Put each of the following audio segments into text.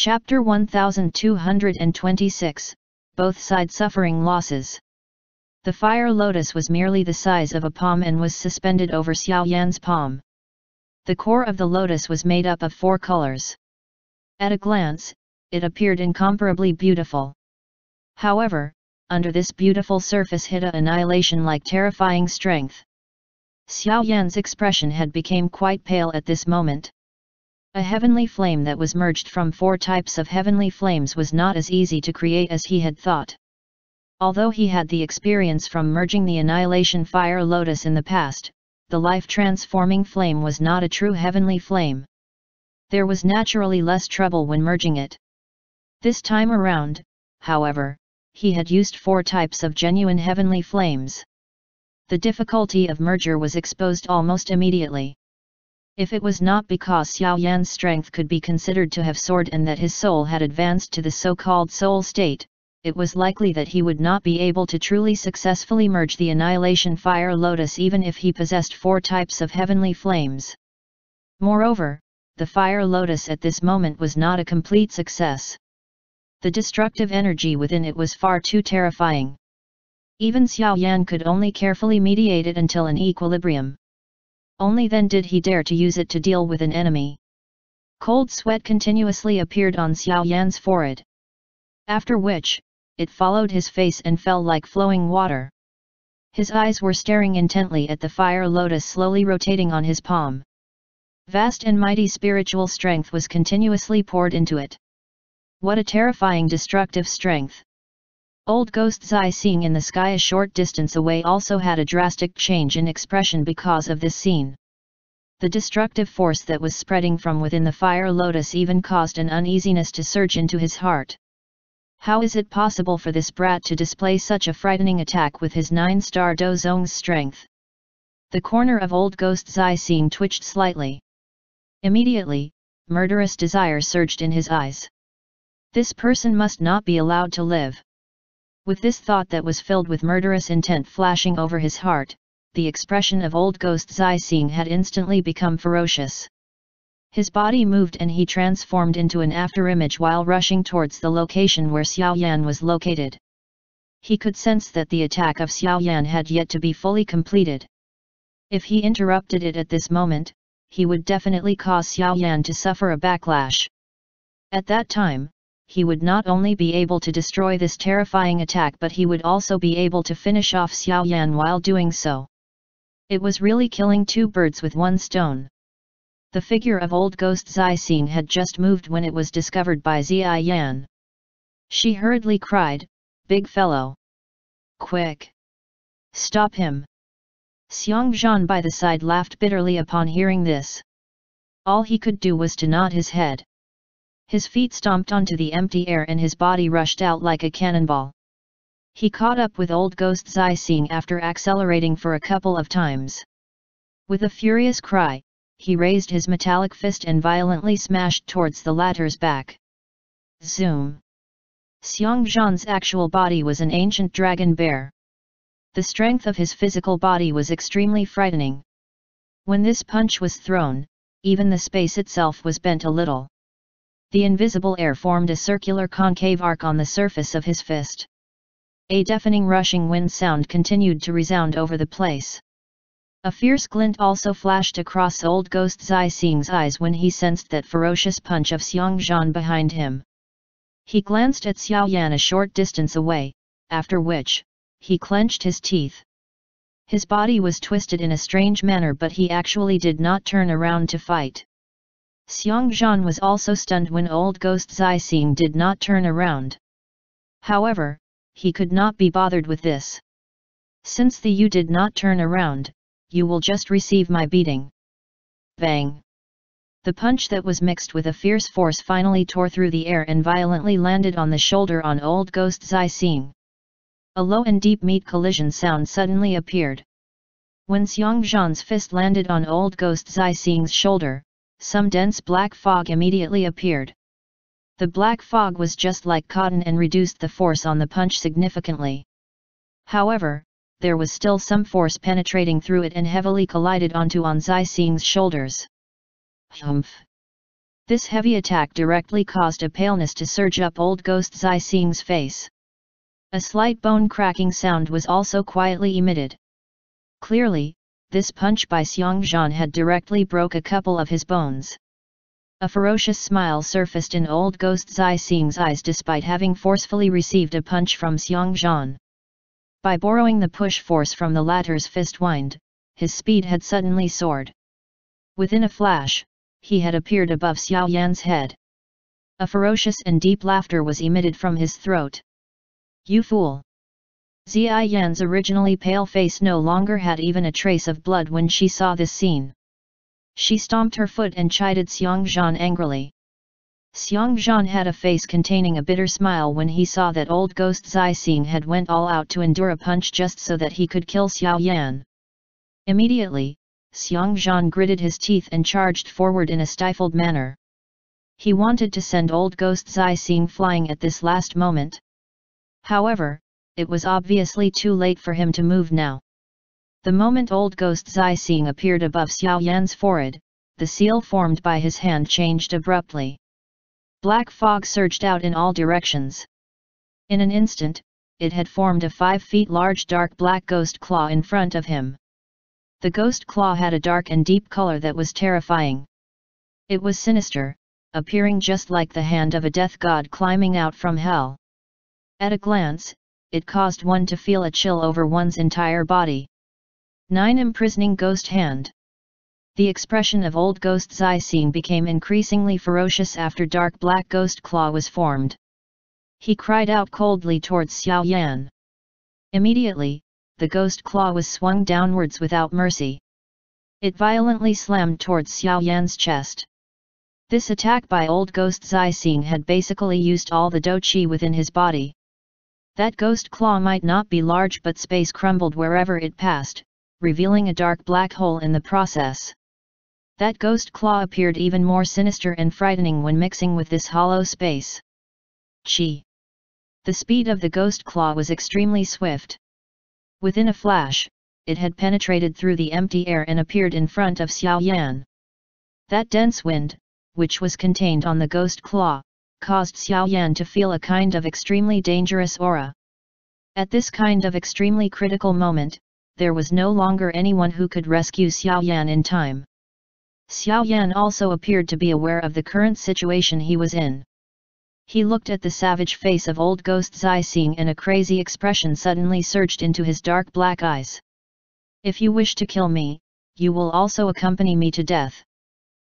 Chapter 1226, Both Sides Suffering Losses The fire lotus was merely the size of a palm and was suspended over Xiao Yan's palm. The core of the lotus was made up of four colors. At a glance, it appeared incomparably beautiful. However, under this beautiful surface hid a annihilation-like terrifying strength. Xiao Yan's expression had become quite pale at this moment. A heavenly flame that was merged from four types of heavenly flames was not as easy to create as he had thought. Although he had the experience from merging the annihilation fire lotus in the past, the life-transforming flame was not a true heavenly flame. There was naturally less trouble when merging it. This time around, however, he had used four types of genuine heavenly flames. The difficulty of merger was exposed almost immediately. If it was not because Xiao Yan's strength could be considered to have soared and that his soul had advanced to the so-called soul state, it was likely that he would not be able to truly successfully merge the Annihilation Fire Lotus even if he possessed four types of heavenly flames. Moreover, the Fire Lotus at this moment was not a complete success the destructive energy within it was far too terrifying. Even Xiao Yan could only carefully mediate it until an equilibrium. Only then did he dare to use it to deal with an enemy. Cold sweat continuously appeared on Xiao Yan's forehead. After which, it followed his face and fell like flowing water. His eyes were staring intently at the fire lotus slowly rotating on his palm. Vast and mighty spiritual strength was continuously poured into it. What a terrifying destructive strength! Old Ghost Zai Xing in the sky a short distance away also had a drastic change in expression because of this scene. The destructive force that was spreading from within the fire lotus even caused an uneasiness to surge into his heart. How is it possible for this brat to display such a frightening attack with his 9-star Dozong's strength? The corner of old Ghost Zai Xing twitched slightly. Immediately, murderous desire surged in his eyes. This person must not be allowed to live. With this thought that was filled with murderous intent flashing over his heart, the expression of old ghost Zai Xing had instantly become ferocious. His body moved and he transformed into an afterimage while rushing towards the location where Xiao Yan was located. He could sense that the attack of Xiao Yan had yet to be fully completed. If he interrupted it at this moment, he would definitely cause Xiao Yan to suffer a backlash. At that time, he would not only be able to destroy this terrifying attack but he would also be able to finish off Xiao Yan while doing so. It was really killing two birds with one stone. The figure of old ghost Zai Xing had just moved when it was discovered by Zi Yan. She hurriedly cried, Big fellow! Quick! Stop him! Xiang Zhan by the side laughed bitterly upon hearing this. All he could do was to nod his head. His feet stomped onto the empty air and his body rushed out like a cannonball. He caught up with old ghost Zai after accelerating for a couple of times. With a furious cry, he raised his metallic fist and violently smashed towards the latter's back. Zoom! Xiang Zhan's actual body was an ancient dragon bear. The strength of his physical body was extremely frightening. When this punch was thrown, even the space itself was bent a little the invisible air formed a circular concave arc on the surface of his fist. A deafening rushing wind sound continued to resound over the place. A fierce glint also flashed across old ghost Zai Xing's eyes when he sensed that ferocious punch of Xiang Zhan behind him. He glanced at Xiao Yan a short distance away, after which, he clenched his teeth. His body was twisted in a strange manner but he actually did not turn around to fight. Xiang Zhan was also stunned when old ghost Zai Xing did not turn around. However, he could not be bothered with this. Since the you did not turn around, you will just receive my beating. Bang! The punch that was mixed with a fierce force finally tore through the air and violently landed on the shoulder on old ghost Zai Xing. A low and deep meat collision sound suddenly appeared. When Xiang Zhan's fist landed on old ghost Zai Xing's shoulder, some dense black fog immediately appeared. The black fog was just like cotton and reduced the force on the punch significantly. However, there was still some force penetrating through it and heavily collided onto on Zai Xing's shoulders. Humph! This heavy attack directly caused a paleness to surge up old ghost Zai Xing's face. A slight bone cracking sound was also quietly emitted. Clearly, this punch by Xiang Zhan had directly broke a couple of his bones. A ferocious smile surfaced in old ghost Zai Xing's eyes despite having forcefully received a punch from Xiang Zhan. By borrowing the push force from the latter's fist wind, his speed had suddenly soared. Within a flash, he had appeared above Xiao Yan's head. A ferocious and deep laughter was emitted from his throat. You fool! Zi Yan's originally pale face no longer had even a trace of blood when she saw this scene. She stomped her foot and chided Xiang Zhan angrily. Xiang Zhan had a face containing a bitter smile when he saw that old ghost Zai Xing had went all out to endure a punch just so that he could kill Xiao Yan. Immediately, Xiang Zhan gritted his teeth and charged forward in a stifled manner. He wanted to send old ghost Zai Xing flying at this last moment. However, it was obviously too late for him to move now. The moment old ghost Zai Xing appeared above Xiao Yan's forehead, the seal formed by his hand changed abruptly. Black fog surged out in all directions. In an instant, it had formed a five feet large dark black ghost claw in front of him. The ghost claw had a dark and deep color that was terrifying. It was sinister, appearing just like the hand of a death god climbing out from hell. At a glance, it caused one to feel a chill over one's entire body. 9. Imprisoning Ghost Hand the expression of old ghost Zai Xing became increasingly ferocious after dark black ghost claw was formed. He cried out coldly towards Xiao Yan. Immediately, the ghost claw was swung downwards without mercy. It violently slammed towards Xiao Yan's chest. This attack by old ghost Zai Xing had basically used all the dou qi within his body. That ghost claw might not be large but space crumbled wherever it passed, revealing a dark black hole in the process. That ghost claw appeared even more sinister and frightening when mixing with this hollow space. Chi. The speed of the ghost claw was extremely swift. Within a flash, it had penetrated through the empty air and appeared in front of Xiao Yan. That dense wind, which was contained on the ghost claw, caused Xiao Yan to feel a kind of extremely dangerous aura. At this kind of extremely critical moment, there was no longer anyone who could rescue Xiao Yan in time. Xiao Yan also appeared to be aware of the current situation he was in. He looked at the savage face of old ghost Zai Xing and a crazy expression suddenly surged into his dark black eyes. If you wish to kill me, you will also accompany me to death.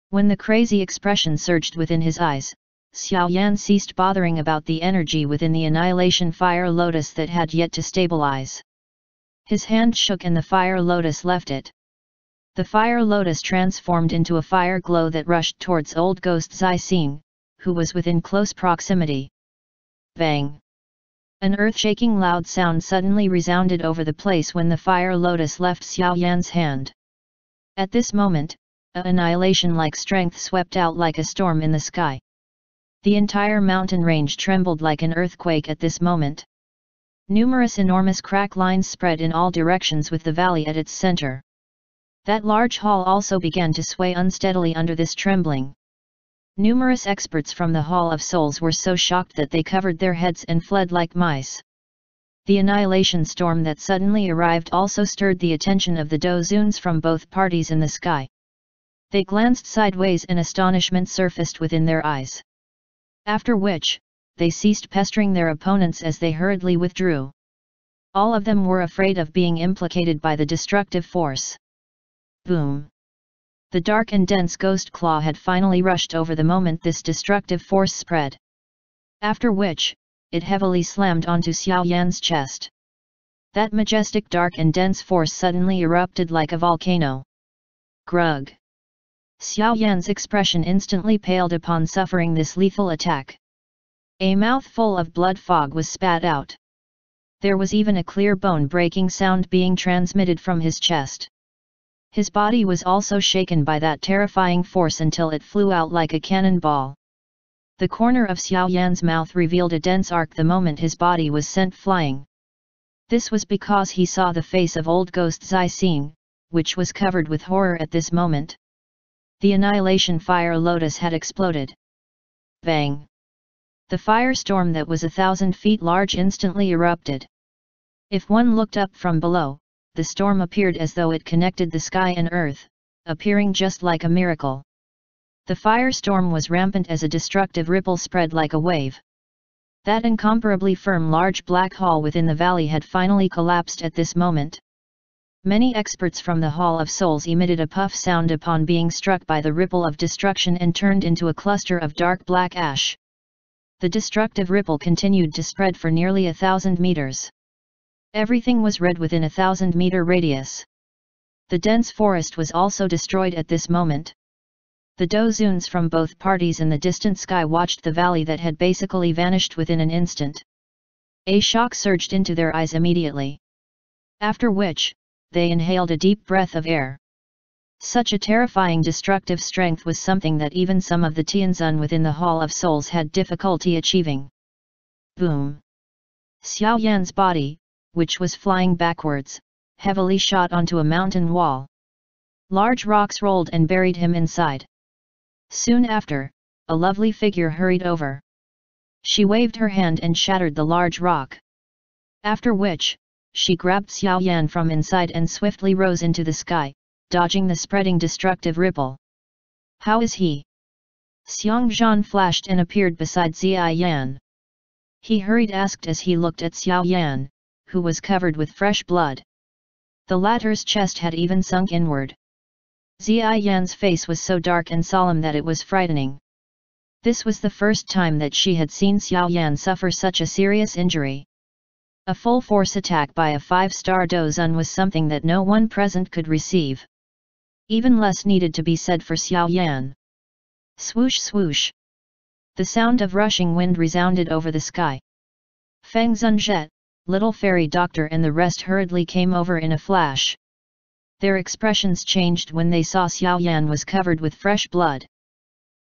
When the crazy expression surged within his eyes, Xiao Yan ceased bothering about the energy within the annihilation fire lotus that had yet to stabilize. His hand shook and the fire lotus left it. The fire lotus transformed into a fire glow that rushed towards old ghost Zai Xing, who was within close proximity. Bang! An earth-shaking loud sound suddenly resounded over the place when the fire lotus left Xiao Yan's hand. At this moment, a annihilation-like strength swept out like a storm in the sky. The entire mountain range trembled like an earthquake at this moment. Numerous enormous crack lines spread in all directions with the valley at its center. That large hall also began to sway unsteadily under this trembling. Numerous experts from the Hall of Souls were so shocked that they covered their heads and fled like mice. The annihilation storm that suddenly arrived also stirred the attention of the Dozuns from both parties in the sky. They glanced sideways and astonishment surfaced within their eyes. After which, they ceased pestering their opponents as they hurriedly withdrew. All of them were afraid of being implicated by the destructive force. Boom! The dark and dense ghost claw had finally rushed over the moment this destructive force spread. After which, it heavily slammed onto Xiao Yan's chest. That majestic dark and dense force suddenly erupted like a volcano. Grug! Xiao Yan's expression instantly paled upon suffering this lethal attack. A mouthful of blood fog was spat out. There was even a clear bone-breaking sound being transmitted from his chest. His body was also shaken by that terrifying force until it flew out like a cannonball. The corner of Xiao Yan's mouth revealed a dense arc the moment his body was sent flying. This was because he saw the face of old ghost Zai Xing, which was covered with horror at this moment. The annihilation fire lotus had exploded. Bang! The firestorm that was a thousand feet large instantly erupted. If one looked up from below, the storm appeared as though it connected the sky and earth, appearing just like a miracle. The firestorm was rampant as a destructive ripple spread like a wave. That incomparably firm large black hall within the valley had finally collapsed at this moment. Many experts from the Hall of Souls emitted a puff sound upon being struck by the ripple of destruction and turned into a cluster of dark black ash. The destructive ripple continued to spread for nearly a thousand meters. Everything was red within a thousand meter radius. The dense forest was also destroyed at this moment. The Dozuns from both parties in the distant sky watched the valley that had basically vanished within an instant. A shock surged into their eyes immediately. After which, they inhaled a deep breath of air. Such a terrifying destructive strength was something that even some of the Tianzun within the Hall of Souls had difficulty achieving. Boom! Xiao Yan's body, which was flying backwards, heavily shot onto a mountain wall. Large rocks rolled and buried him inside. Soon after, a lovely figure hurried over. She waved her hand and shattered the large rock. After which, she grabbed Xiao Yan from inside and swiftly rose into the sky, dodging the spreading destructive ripple. How is he? Xiang Zhan flashed and appeared beside Zi Yan. He hurried asked as he looked at Xiao Yan, who was covered with fresh blood. The latter's chest had even sunk inward. Zi Yan's face was so dark and solemn that it was frightening. This was the first time that she had seen Xiao Yan suffer such a serious injury. A full-force attack by a five-star Dozun was something that no one present could receive. Even less needed to be said for Xiao Yan. Swoosh swoosh. The sound of rushing wind resounded over the sky. Feng Zunzhe, little fairy doctor and the rest hurriedly came over in a flash. Their expressions changed when they saw Xiao Yan was covered with fresh blood.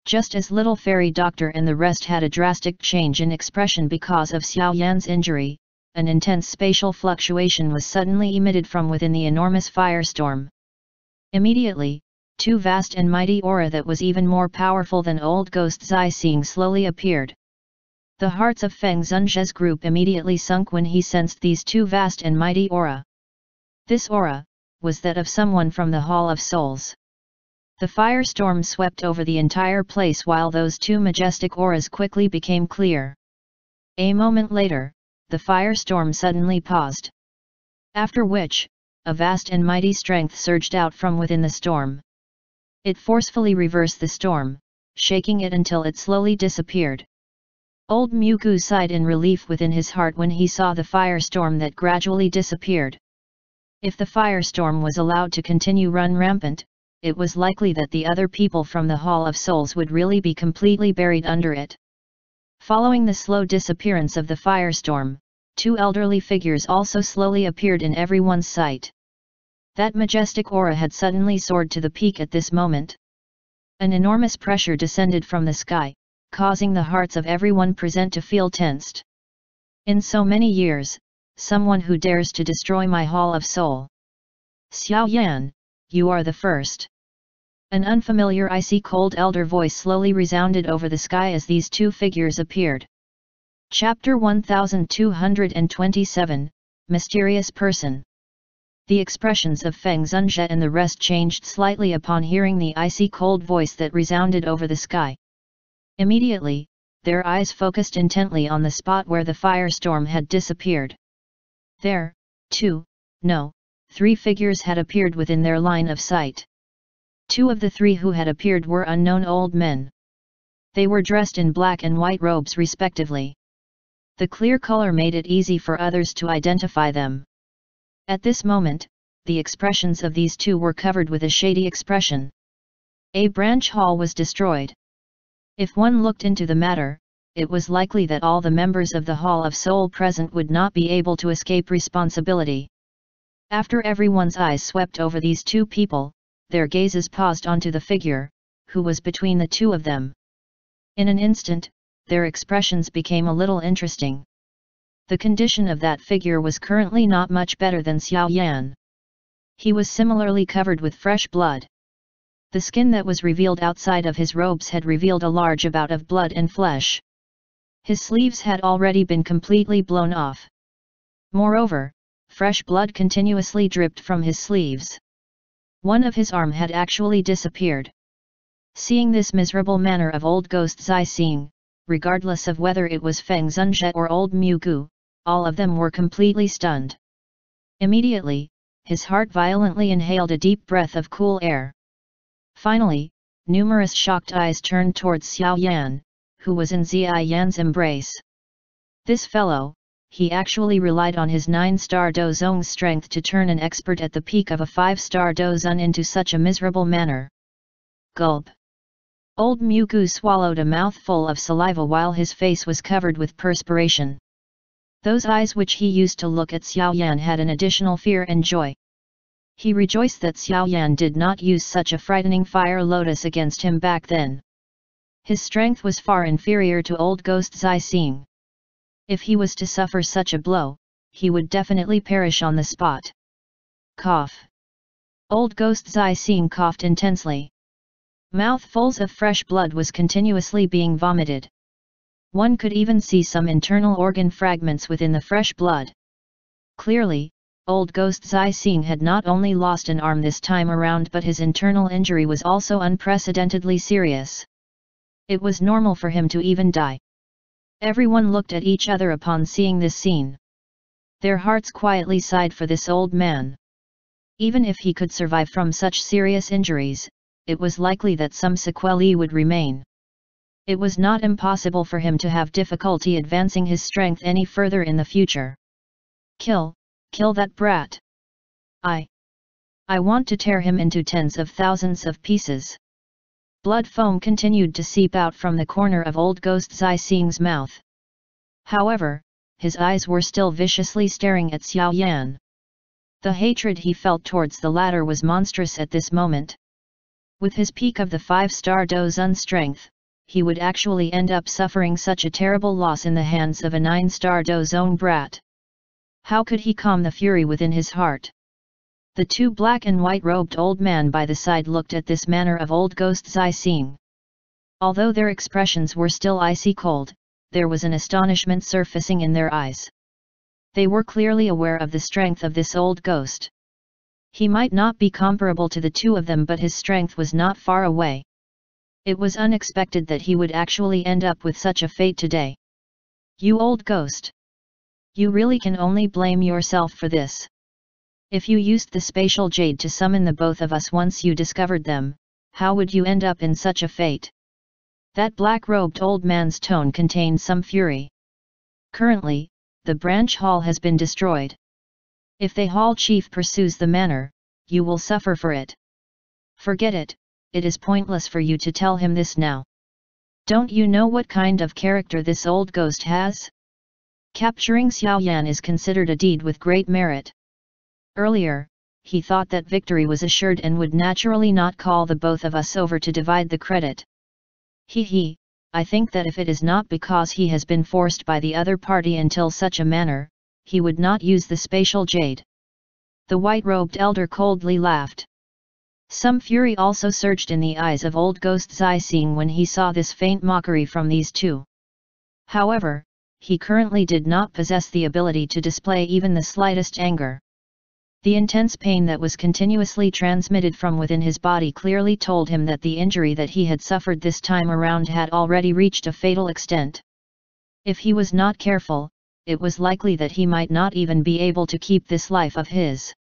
Just as little fairy doctor and the rest had a drastic change in expression because of Xiao Yan's injury, an intense spatial fluctuation was suddenly emitted from within the enormous firestorm. Immediately, two vast and mighty aura that was even more powerful than old ghost Zai Xing slowly appeared. The hearts of Feng Zunzhe's group immediately sunk when he sensed these two vast and mighty aura. This aura, was that of someone from the Hall of Souls. The firestorm swept over the entire place while those two majestic auras quickly became clear. A moment later, the firestorm suddenly paused. After which, a vast and mighty strength surged out from within the storm. It forcefully reversed the storm, shaking it until it slowly disappeared. Old Mugu sighed in relief within his heart when he saw the firestorm that gradually disappeared. If the firestorm was allowed to continue run rampant, it was likely that the other people from the Hall of Souls would really be completely buried under it. Following the slow disappearance of the firestorm, two elderly figures also slowly appeared in everyone's sight. That majestic aura had suddenly soared to the peak at this moment. An enormous pressure descended from the sky, causing the hearts of everyone present to feel tensed. In so many years, someone who dares to destroy my Hall of Soul. Xiao Yan, you are the first. An unfamiliar icy cold elder voice slowly resounded over the sky as these two figures appeared. Chapter 1227, Mysterious Person The expressions of Feng Zunzhe and the rest changed slightly upon hearing the icy cold voice that resounded over the sky. Immediately, their eyes focused intently on the spot where the firestorm had disappeared. There, two, no, three figures had appeared within their line of sight. Two of the three who had appeared were unknown old men. They were dressed in black and white robes respectively. The clear color made it easy for others to identify them. At this moment, the expressions of these two were covered with a shady expression. A branch hall was destroyed. If one looked into the matter, it was likely that all the members of the Hall of Soul present would not be able to escape responsibility. After everyone's eyes swept over these two people, their gazes paused onto the figure, who was between the two of them. In an instant, their expressions became a little interesting. The condition of that figure was currently not much better than Xiao Yan. He was similarly covered with fresh blood. The skin that was revealed outside of his robes had revealed a large amount of blood and flesh. His sleeves had already been completely blown off. Moreover, fresh blood continuously dripped from his sleeves. One of his arm had actually disappeared. Seeing this miserable manner of old ghost Zai Xing, regardless of whether it was Feng Zunzhe or old Mu Gu, all of them were completely stunned. Immediately, his heart violently inhaled a deep breath of cool air. Finally, numerous shocked eyes turned towards Xiao Yan, who was in Zi Yan's embrace. This fellow, he actually relied on his 9-star Dozong's strength to turn an expert at the peak of a 5-star Dozun into such a miserable manner. Gulp. Old Mugu swallowed a mouthful of saliva while his face was covered with perspiration. Those eyes which he used to look at Xiao Yan had an additional fear and joy. He rejoiced that Xiao Yan did not use such a frightening fire lotus against him back then. His strength was far inferior to old ghost Zai Xing. If he was to suffer such a blow, he would definitely perish on the spot. Cough. Old ghost Zai Xing coughed intensely. Mouthfuls of fresh blood was continuously being vomited. One could even see some internal organ fragments within the fresh blood. Clearly, old ghost Zai Xing had not only lost an arm this time around but his internal injury was also unprecedentedly serious. It was normal for him to even die. Everyone looked at each other upon seeing this scene. Their hearts quietly sighed for this old man. Even if he could survive from such serious injuries, it was likely that some sequelae would remain. It was not impossible for him to have difficulty advancing his strength any further in the future. Kill, kill that brat. I. I want to tear him into tens of thousands of pieces. Blood foam continued to seep out from the corner of old ghost Zai Xing's mouth. However, his eyes were still viciously staring at Xiao Yan. The hatred he felt towards the latter was monstrous at this moment. With his peak of the five-star Dozun strength, he would actually end up suffering such a terrible loss in the hands of a nine-star Dozong brat. How could he calm the fury within his heart? The two black and white robed old man by the side looked at this manner of old ghost Zai Xing. Although their expressions were still icy cold, there was an astonishment surfacing in their eyes. They were clearly aware of the strength of this old ghost. He might not be comparable to the two of them but his strength was not far away. It was unexpected that he would actually end up with such a fate today. You old ghost! You really can only blame yourself for this. If you used the spatial jade to summon the both of us once you discovered them, how would you end up in such a fate? That black-robed old man's tone contained some fury. Currently, the branch hall has been destroyed. If the hall chief pursues the manner, you will suffer for it. Forget it, it is pointless for you to tell him this now. Don't you know what kind of character this old ghost has? Capturing Xiao Yan is considered a deed with great merit. Earlier, he thought that victory was assured and would naturally not call the both of us over to divide the credit. He he, I think that if it is not because he has been forced by the other party until such a manner, he would not use the spatial jade. The white-robed elder coldly laughed. Some fury also surged in the eyes of old ghost Zai when he saw this faint mockery from these two. However, he currently did not possess the ability to display even the slightest anger. The intense pain that was continuously transmitted from within his body clearly told him that the injury that he had suffered this time around had already reached a fatal extent. If he was not careful, it was likely that he might not even be able to keep this life of his.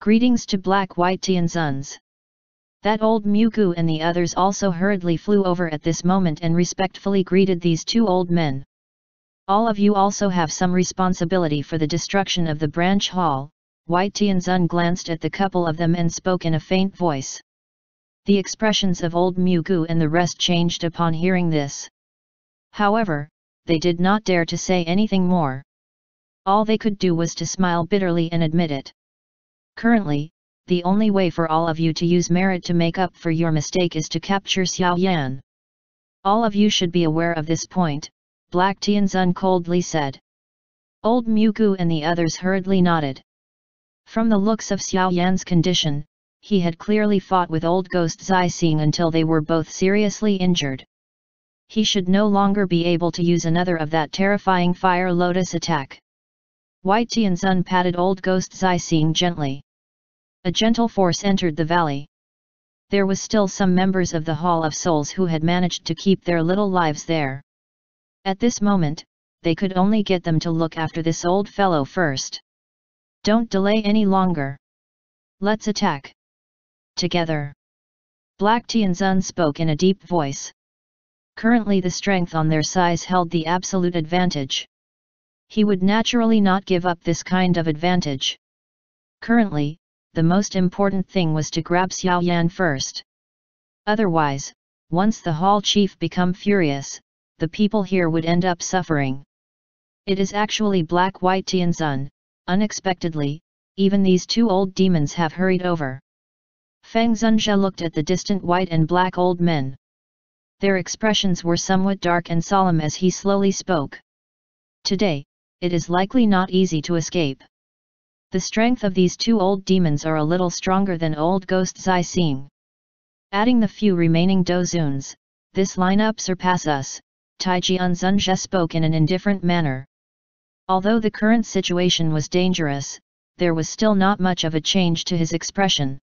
Greetings to Black White Tianzuns. That old Mugu and the others also hurriedly flew over at this moment and respectfully greeted these two old men. All of you also have some responsibility for the destruction of the branch hall, White Tianzun glanced at the couple of them and spoke in a faint voice. The expressions of old Mugu and the rest changed upon hearing this. However, they did not dare to say anything more. All they could do was to smile bitterly and admit it. Currently, the only way for all of you to use merit to make up for your mistake is to capture Xiao Yan. All of you should be aware of this point, Black Tianzun coldly said. Old Mugu and the others hurriedly nodded. From the looks of Xiao Yan's condition, he had clearly fought with old ghost Zai Xing until they were both seriously injured. He should no longer be able to use another of that terrifying fire lotus attack. White Tianzun patted old ghost Zai Xing gently. A gentle force entered the valley. There was still some members of the Hall of Souls who had managed to keep their little lives there. At this moment, they could only get them to look after this old fellow first. Don't delay any longer. Let's attack. Together. Black Tianzun spoke in a deep voice. Currently the strength on their size held the absolute advantage. He would naturally not give up this kind of advantage. Currently, the most important thing was to grab Xiao Yan first. Otherwise, once the hall chief become furious, the people here would end up suffering. It is actually Black White Tianzun, unexpectedly, even these two old demons have hurried over. Feng Zunzhe looked at the distant white and black old men. Their expressions were somewhat dark and solemn as he slowly spoke. Today, it is likely not easy to escape. The strength of these two old demons are a little stronger than old ghost Zai Xing. Adding the few remaining Dozuns, this lineup surpass us, Taijian Zunzhe spoke in an indifferent manner. Although the current situation was dangerous, there was still not much of a change to his expression.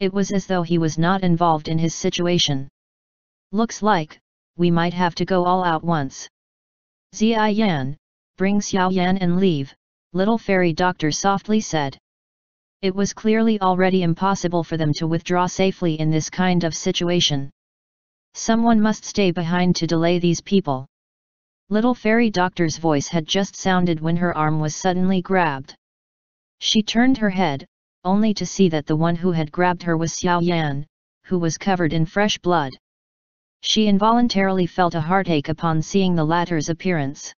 It was as though he was not involved in his situation. Looks like, we might have to go all out once. Zi Yan, bring Xiao Yan and leave, little fairy doctor softly said. It was clearly already impossible for them to withdraw safely in this kind of situation. Someone must stay behind to delay these people. Little fairy doctor's voice had just sounded when her arm was suddenly grabbed. She turned her head, only to see that the one who had grabbed her was Xiao Yan, who was covered in fresh blood. She involuntarily felt a heartache upon seeing the latter's appearance.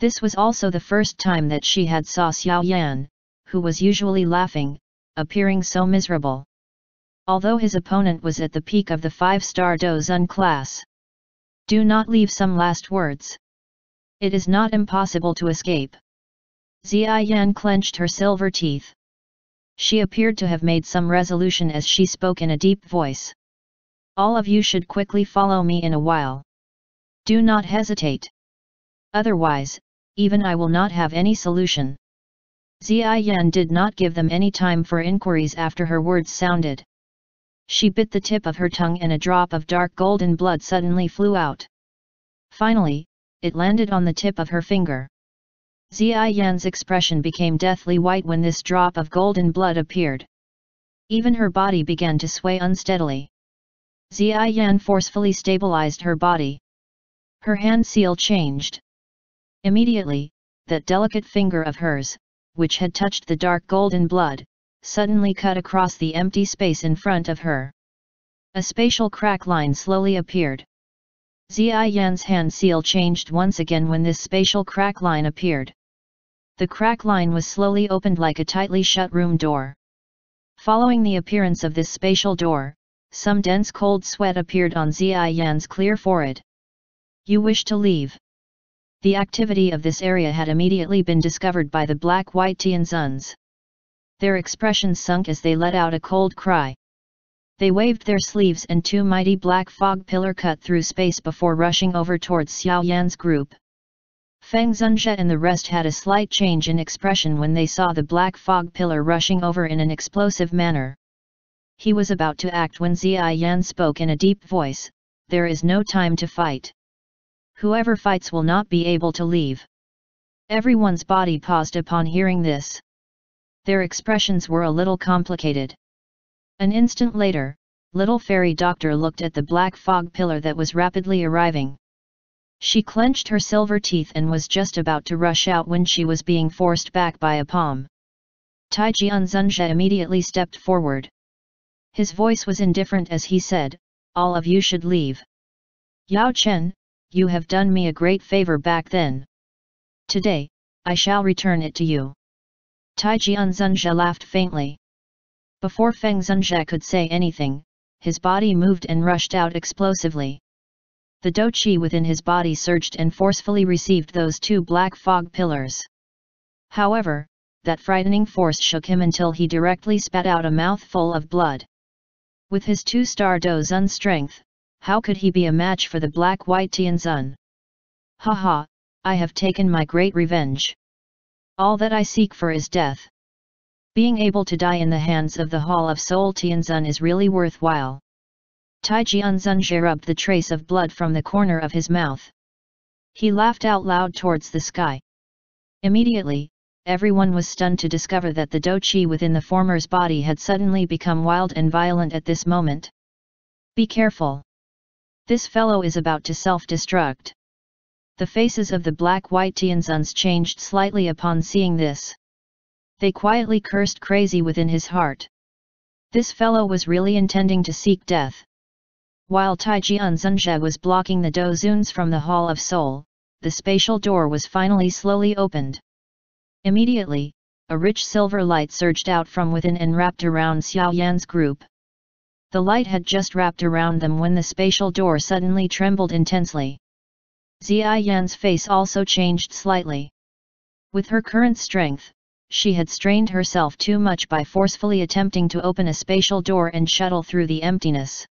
This was also the first time that she had saw Xiao Yan, who was usually laughing, appearing so miserable. Although his opponent was at the peak of the five-star Dozun class. Do not leave some last words. It is not impossible to escape. Zi Yan clenched her silver teeth. She appeared to have made some resolution as she spoke in a deep voice. All of you should quickly follow me in a while. Do not hesitate. Otherwise, even I will not have any solution. Zi Yan did not give them any time for inquiries after her words sounded. She bit the tip of her tongue and a drop of dark golden blood suddenly flew out. Finally, it landed on the tip of her finger. Zi Yan's expression became deathly white when this drop of golden blood appeared. Even her body began to sway unsteadily. Zi Yan forcefully stabilized her body. Her hand seal changed. Immediately, that delicate finger of hers, which had touched the dark golden blood, suddenly cut across the empty space in front of her. A spatial crack line slowly appeared. Zi Yan's hand seal changed once again when this spatial crack line appeared. The crack line was slowly opened like a tightly shut room door. Following the appearance of this spatial door, some dense cold sweat appeared on Zi Yan's clear forehead. You wish to leave. The activity of this area had immediately been discovered by the black-white Tianzuns. Their expressions sunk as they let out a cold cry. They waved their sleeves and two mighty black fog pillar cut through space before rushing over towards Xiao Yan's group. Feng Zunzhe and the rest had a slight change in expression when they saw the black fog pillar rushing over in an explosive manner. He was about to act when Zi Yan spoke in a deep voice, there is no time to fight. Whoever fights will not be able to leave. Everyone's body paused upon hearing this. Their expressions were a little complicated. An instant later, little fairy doctor looked at the black fog pillar that was rapidly arriving. She clenched her silver teeth and was just about to rush out when she was being forced back by a palm. Taijian Zunzhe immediately stepped forward. His voice was indifferent as he said, all of you should leave. Yao Chen, you have done me a great favor back then. Today, I shall return it to you. Tai Taijian Zunzhe laughed faintly. Before Feng Zunzhe could say anything, his body moved and rushed out explosively. The dou qi within his body surged and forcefully received those two black fog pillars. However, that frightening force shook him until he directly spat out a mouthful of blood. With his two-star Dozun strength, how could he be a match for the black-white Tianzun? Ha ha, I have taken my great revenge. All that I seek for is death. Being able to die in the hands of the Hall of Soul Tianzun is really worthwhile. Tai Jianzun rubbed the trace of blood from the corner of his mouth. He laughed out loud towards the sky. Immediately, everyone was stunned to discover that the dou qi within the former's body had suddenly become wild and violent at this moment. Be careful. This fellow is about to self-destruct. The faces of the black-white Tianzuns changed slightly upon seeing this. They quietly cursed crazy within his heart. This fellow was really intending to seek death. While Taijian Zunzhe was blocking the Dozuns from the Hall of Soul, the spatial door was finally slowly opened. Immediately, a rich silver light surged out from within and wrapped around Xiao Yan's group. The light had just wrapped around them when the spatial door suddenly trembled intensely. Zi Yan's face also changed slightly. With her current strength, she had strained herself too much by forcefully attempting to open a spatial door and shuttle through the emptiness.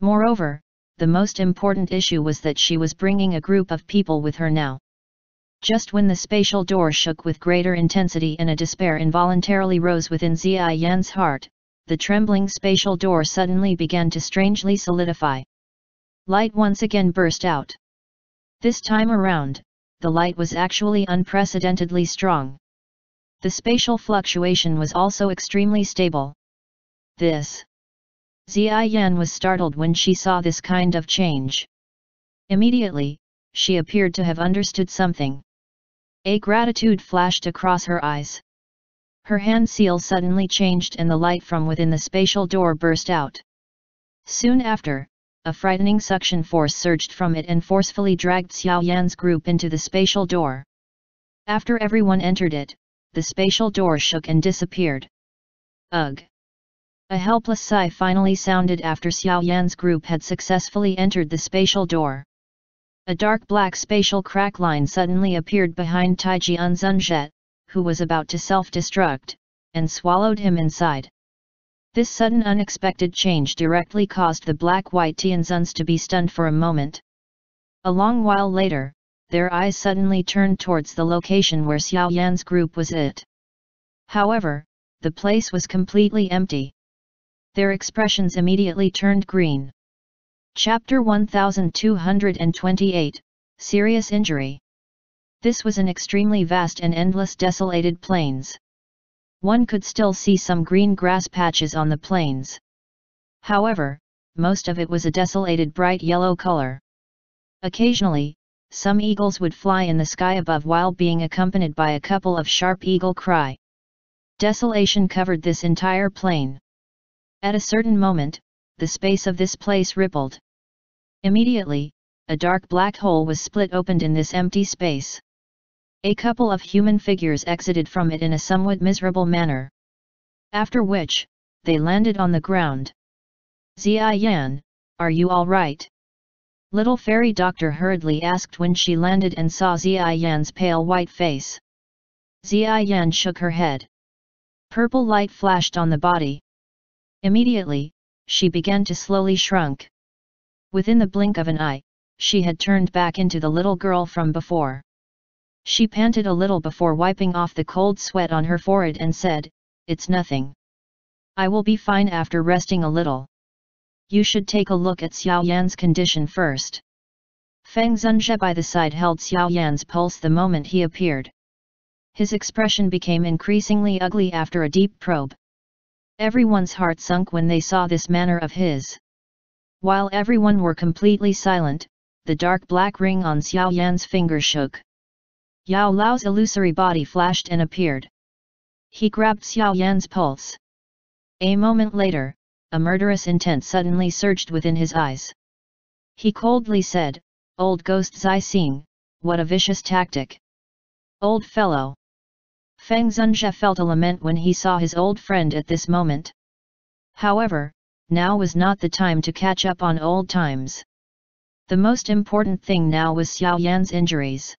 Moreover, the most important issue was that she was bringing a group of people with her now. Just when the spatial door shook with greater intensity and a despair involuntarily rose within Zi Yan's heart, the trembling spatial door suddenly began to strangely solidify. Light once again burst out. This time around, the light was actually unprecedentedly strong. The spatial fluctuation was also extremely stable. This Zi Yan was startled when she saw this kind of change. Immediately, she appeared to have understood something. A gratitude flashed across her eyes. Her hand seal suddenly changed and the light from within the spatial door burst out. Soon after, a frightening suction force surged from it and forcefully dragged Xiao Yan's group into the spatial door. After everyone entered it, the spatial door shook and disappeared. Ugh! A helpless sigh finally sounded after Xiao Yan's group had successfully entered the spatial door. A dark black spatial crack line suddenly appeared behind Taijian Zunzhe, who was about to self-destruct, and swallowed him inside. This sudden unexpected change directly caused the black-white Tianzuns to be stunned for a moment. A long while later, their eyes suddenly turned towards the location where Xiao Yan's group was at. However, the place was completely empty their expressions immediately turned green. Chapter 1228 Serious Injury This was an extremely vast and endless desolated plains. One could still see some green grass patches on the plains. However, most of it was a desolated bright yellow color. Occasionally, some eagles would fly in the sky above while being accompanied by a couple of sharp eagle cry. Desolation covered this entire plain. At a certain moment, the space of this place rippled. Immediately, a dark black hole was split opened in this empty space. A couple of human figures exited from it in a somewhat miserable manner. After which, they landed on the ground. Zi Yan, are you alright? Little fairy doctor hurriedly asked when she landed and saw Zi Yan's pale white face. Zi Yan shook her head. Purple light flashed on the body. Immediately, she began to slowly shrunk. Within the blink of an eye, she had turned back into the little girl from before. She panted a little before wiping off the cold sweat on her forehead and said, It's nothing. I will be fine after resting a little. You should take a look at Xiao Yan's condition first. Feng Zunzhe by the side held Xiao Yan's pulse the moment he appeared. His expression became increasingly ugly after a deep probe. Everyone's heart sunk when they saw this manner of his. While everyone were completely silent, the dark black ring on Xiao Yan's finger shook. Yao Lao's illusory body flashed and appeared. He grabbed Xiao Yan's pulse. A moment later, a murderous intent suddenly surged within his eyes. He coldly said, Old ghost Zai Xing, what a vicious tactic. Old fellow. Feng Zunzhe felt a lament when he saw his old friend at this moment. However, now was not the time to catch up on old times. The most important thing now was Xiao Yan's injuries.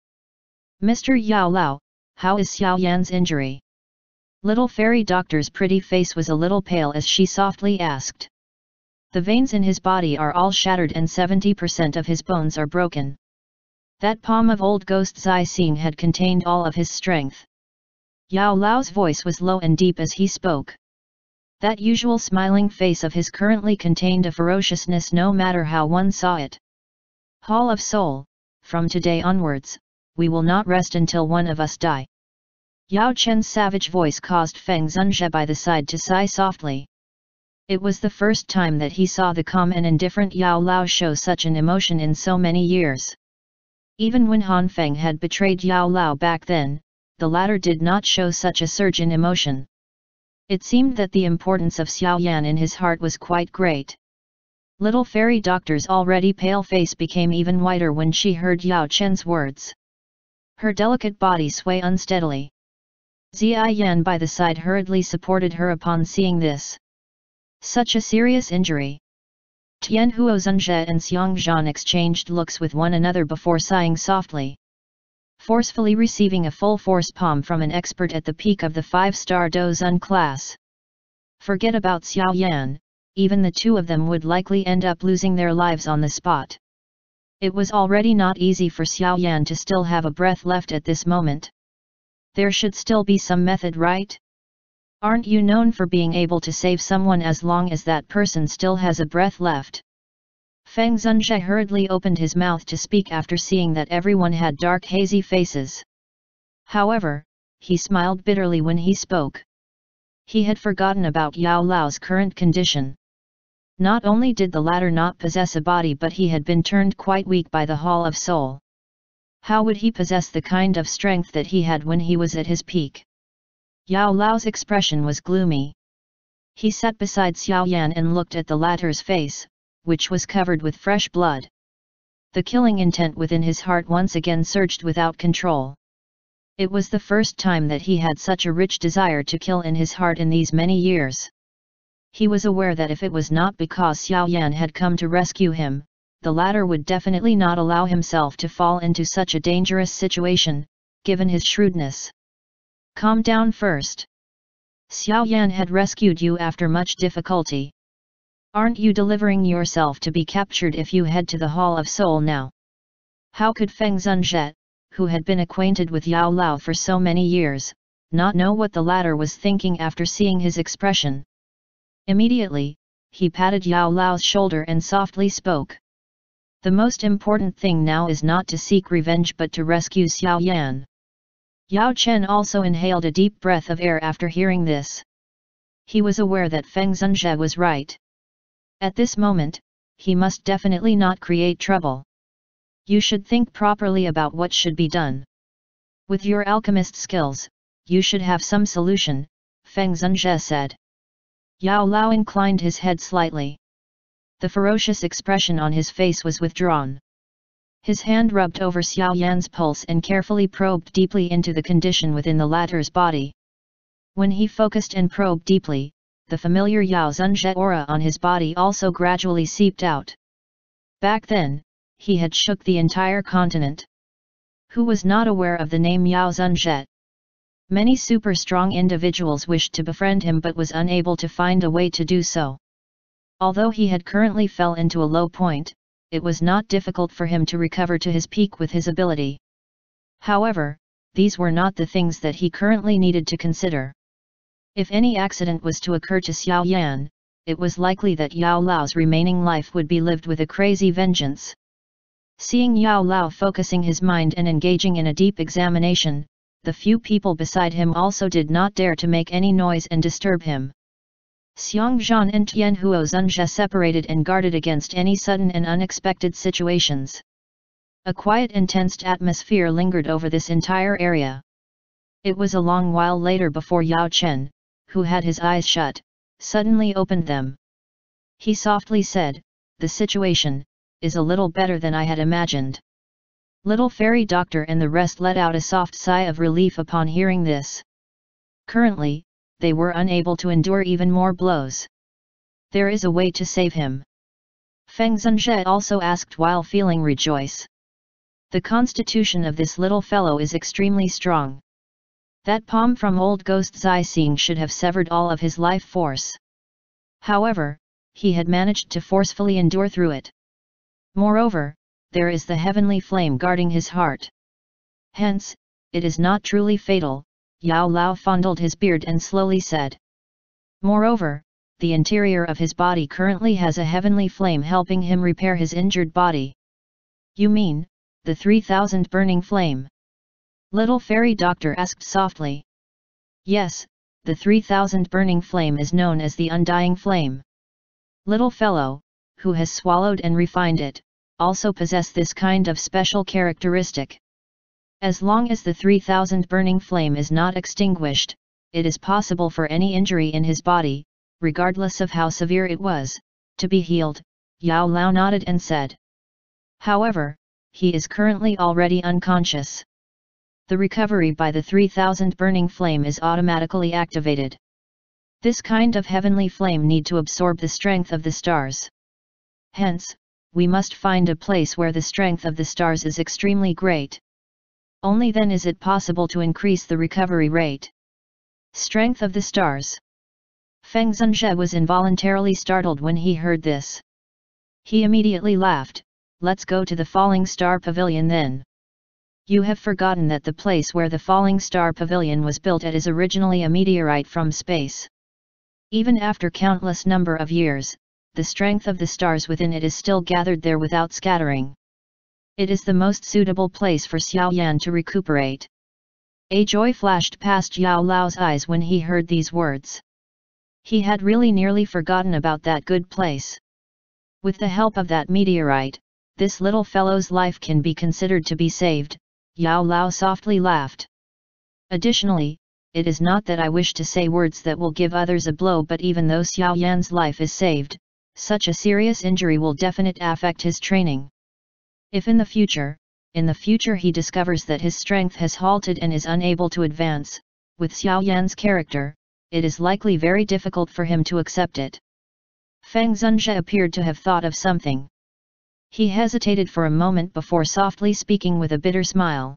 Mr. Yao Lao, how is Xiao Yan's injury? Little fairy doctor's pretty face was a little pale as she softly asked. The veins in his body are all shattered and 70% of his bones are broken. That palm of old ghost Zai Xing had contained all of his strength. Yao Lao's voice was low and deep as he spoke. That usual smiling face of his currently contained a ferociousness no matter how one saw it. Hall of Soul, from today onwards, we will not rest until one of us die. Yao Chen's savage voice caused Feng Zunzhe by the side to sigh softly. It was the first time that he saw the calm and indifferent Yao Lao show such an emotion in so many years. Even when Han Feng had betrayed Yao Lao back then, the latter did not show such a surge in emotion. It seemed that the importance of Xiao Yan in his heart was quite great. Little fairy doctor's already pale face became even whiter when she heard Yao Chen's words. Her delicate body sway unsteadily. Zi Yan by the side hurriedly supported her upon seeing this. Such a serious injury. Tian Huo Zunzhe and Xiang Zhan exchanged looks with one another before sighing softly forcefully receiving a full force palm from an expert at the peak of the 5-star Dozun class. Forget about Xiao Yan, even the two of them would likely end up losing their lives on the spot. It was already not easy for Xiao Yan to still have a breath left at this moment. There should still be some method right? Aren't you known for being able to save someone as long as that person still has a breath left? Feng Zunzhe hurriedly opened his mouth to speak after seeing that everyone had dark hazy faces. However, he smiled bitterly when he spoke. He had forgotten about Yao Lao's current condition. Not only did the latter not possess a body but he had been turned quite weak by the Hall of Soul. How would he possess the kind of strength that he had when he was at his peak? Yao Lao's expression was gloomy. He sat beside Xiao Yan and looked at the latter's face, which was covered with fresh blood. The killing intent within his heart once again surged without control. It was the first time that he had such a rich desire to kill in his heart in these many years. He was aware that if it was not because Xiao Yan had come to rescue him, the latter would definitely not allow himself to fall into such a dangerous situation, given his shrewdness. Calm down first. Xiao Yan had rescued you after much difficulty. Aren't you delivering yourself to be captured if you head to the Hall of Soul now? How could Feng Zunzhe, who had been acquainted with Yao Lao for so many years, not know what the latter was thinking after seeing his expression? Immediately, he patted Yao Lao's shoulder and softly spoke. The most important thing now is not to seek revenge but to rescue Xiao Yan. Yao Chen also inhaled a deep breath of air after hearing this. He was aware that Feng Zunzhe was right. At this moment, he must definitely not create trouble. You should think properly about what should be done. With your alchemist skills, you should have some solution, Feng Zunzhe said. Yao Lao inclined his head slightly. The ferocious expression on his face was withdrawn. His hand rubbed over Xiao Yan's pulse and carefully probed deeply into the condition within the latter's body. When he focused and probed deeply, the familiar Yao Zunzhe aura on his body also gradually seeped out. Back then, he had shook the entire continent. Who was not aware of the name Yao Zunzhe? Many super strong individuals wished to befriend him but was unable to find a way to do so. Although he had currently fell into a low point, it was not difficult for him to recover to his peak with his ability. However, these were not the things that he currently needed to consider. If any accident was to occur to Xiao Yan, it was likely that Yao Lao's remaining life would be lived with a crazy vengeance. Seeing Yao Lao focusing his mind and engaging in a deep examination, the few people beside him also did not dare to make any noise and disturb him. Xiang Zhan and Tian Huo Zunzhe separated and guarded against any sudden and unexpected situations. A quiet and tensed atmosphere lingered over this entire area. It was a long while later before Yao Chen, who had his eyes shut, suddenly opened them. He softly said, The situation, is a little better than I had imagined. Little fairy doctor and the rest let out a soft sigh of relief upon hearing this. Currently, they were unable to endure even more blows. There is a way to save him. Feng Zunzhe also asked while feeling rejoice. The constitution of this little fellow is extremely strong. That palm from old eye seeing should have severed all of his life force. However, he had managed to forcefully endure through it. Moreover, there is the heavenly flame guarding his heart. Hence, it is not truly fatal, Yao Lao fondled his beard and slowly said. Moreover, the interior of his body currently has a heavenly flame helping him repair his injured body. You mean, the 3000 burning flame? Little fairy doctor asked softly. Yes, the 3000 burning flame is known as the undying flame. Little fellow, who has swallowed and refined it, also possess this kind of special characteristic. As long as the 3000 burning flame is not extinguished, it is possible for any injury in his body, regardless of how severe it was, to be healed, Yao Lao nodded and said. However, he is currently already unconscious the recovery by the 3000 burning flame is automatically activated. This kind of heavenly flame need to absorb the strength of the stars. Hence, we must find a place where the strength of the stars is extremely great. Only then is it possible to increase the recovery rate. Strength of the stars. Feng Zunzhe was involuntarily startled when he heard this. He immediately laughed, let's go to the falling star pavilion then. You have forgotten that the place where the Falling Star Pavilion was built at is originally a meteorite from space. Even after countless number of years, the strength of the stars within it is still gathered there without scattering. It is the most suitable place for Xiao Yan to recuperate. A joy flashed past Yao Lao's eyes when he heard these words. He had really nearly forgotten about that good place. With the help of that meteorite, this little fellow's life can be considered to be saved, Yao Lao softly laughed. Additionally, it is not that I wish to say words that will give others a blow but even though Xiao Yan's life is saved, such a serious injury will definitely affect his training. If in the future, in the future he discovers that his strength has halted and is unable to advance, with Xiao Yan's character, it is likely very difficult for him to accept it. Feng Zunzhe appeared to have thought of something. He hesitated for a moment before softly speaking with a bitter smile.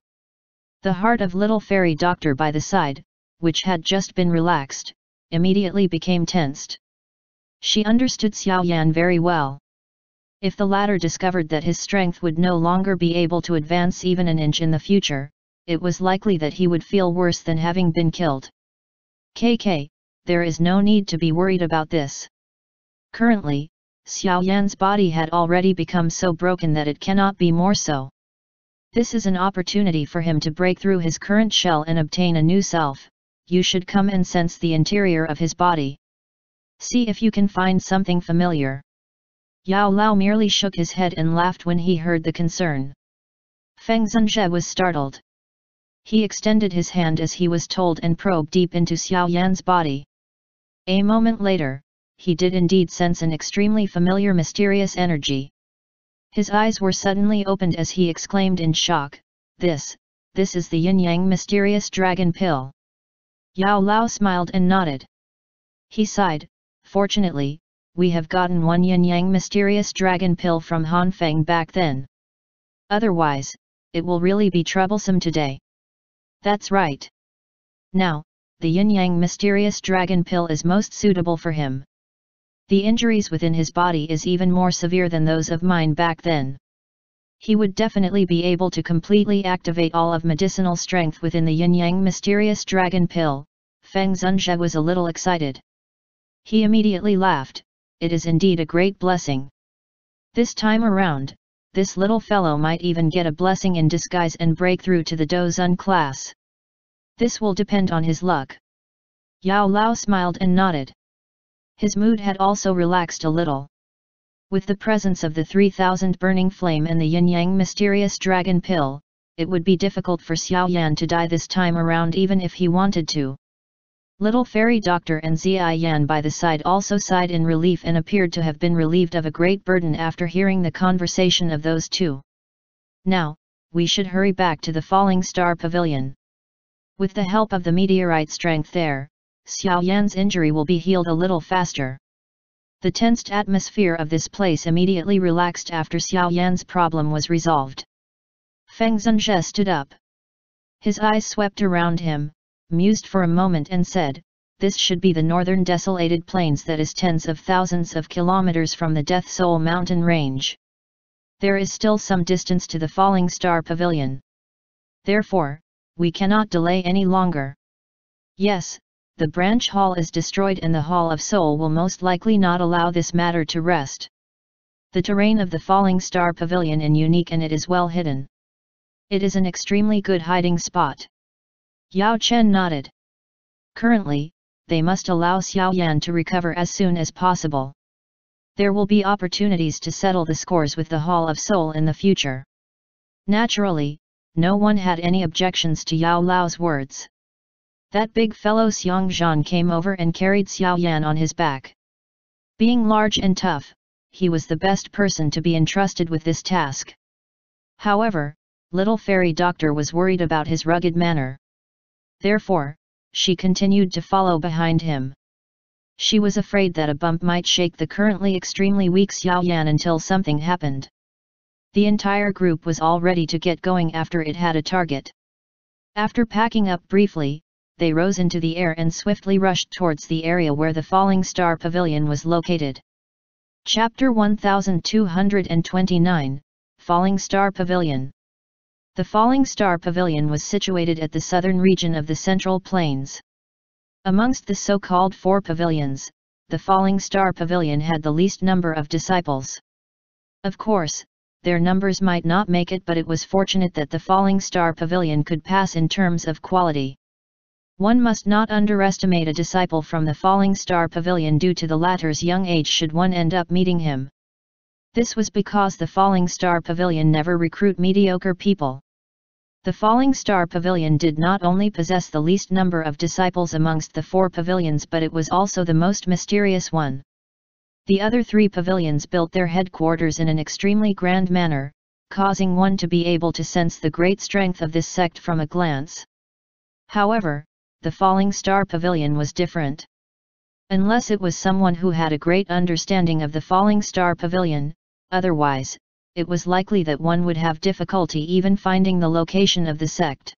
The heart of little fairy doctor by the side, which had just been relaxed, immediately became tensed. She understood Xiao Yan very well. If the latter discovered that his strength would no longer be able to advance even an inch in the future, it was likely that he would feel worse than having been killed. KK, there is no need to be worried about this. Currently, Xiao Yan's body had already become so broken that it cannot be more so. This is an opportunity for him to break through his current shell and obtain a new self, you should come and sense the interior of his body. See if you can find something familiar. Yao Lao merely shook his head and laughed when he heard the concern. Feng Zunzhe was startled. He extended his hand as he was told and probed deep into Xiao Yan's body. A moment later, he did indeed sense an extremely familiar mysterious energy. His eyes were suddenly opened as he exclaimed in shock, This, this is the yin-yang mysterious dragon pill. Yao Lao smiled and nodded. He sighed, fortunately, we have gotten one yin-yang mysterious dragon pill from Han Feng back then. Otherwise, it will really be troublesome today. That's right. Now, the yin-yang mysterious dragon pill is most suitable for him. The injuries within his body is even more severe than those of mine back then. He would definitely be able to completely activate all of medicinal strength within the yin-yang mysterious dragon pill, Feng Zunzhe was a little excited. He immediately laughed, it is indeed a great blessing. This time around, this little fellow might even get a blessing in disguise and break through to the Dozun class. This will depend on his luck. Yao Lao smiled and nodded. His mood had also relaxed a little. With the presence of the 3000 burning flame and the yin-yang mysterious dragon pill, it would be difficult for Xiao Yan to die this time around even if he wanted to. Little fairy doctor and Zi Yan by the side also sighed in relief and appeared to have been relieved of a great burden after hearing the conversation of those two. Now, we should hurry back to the Falling Star Pavilion. With the help of the meteorite strength there, Xiao Yan's injury will be healed a little faster. The tensed atmosphere of this place immediately relaxed after Xiao Yan's problem was resolved. Feng Zunzhe stood up. His eyes swept around him, mused for a moment and said, this should be the northern desolated plains that is tens of thousands of kilometers from the Death Soul mountain range. There is still some distance to the Falling Star Pavilion. Therefore, we cannot delay any longer. Yes, the branch hall is destroyed and the Hall of Soul will most likely not allow this matter to rest. The terrain of the Falling Star Pavilion is unique and it is well hidden. It is an extremely good hiding spot. Yao Chen nodded. Currently, they must allow Xiao Yan to recover as soon as possible. There will be opportunities to settle the scores with the Hall of Soul in the future. Naturally, no one had any objections to Yao Lao's words. That big fellow Xiang Zhan came over and carried Xiao Yan on his back. Being large and tough, he was the best person to be entrusted with this task. However, little fairy doctor was worried about his rugged manner. Therefore, she continued to follow behind him. She was afraid that a bump might shake the currently extremely weak Xiao Yan until something happened. The entire group was all ready to get going after it had a target. After packing up briefly, they rose into the air and swiftly rushed towards the area where the Falling Star Pavilion was located. Chapter 1229 Falling Star Pavilion the Falling Star Pavilion was situated at the southern region of the Central Plains. Amongst the so-called four pavilions, the Falling Star Pavilion had the least number of disciples. Of course, their numbers might not make it but it was fortunate that the Falling Star Pavilion could pass in terms of quality. One must not underestimate a disciple from the Falling Star Pavilion due to the latter's young age should one end up meeting him. This was because the Falling Star Pavilion never recruit mediocre people. The Falling Star Pavilion did not only possess the least number of disciples amongst the four pavilions but it was also the most mysterious one. The other three pavilions built their headquarters in an extremely grand manner, causing one to be able to sense the great strength of this sect from a glance. However, the Falling Star Pavilion was different. Unless it was someone who had a great understanding of the Falling Star Pavilion, otherwise, it was likely that one would have difficulty even finding the location of the sect.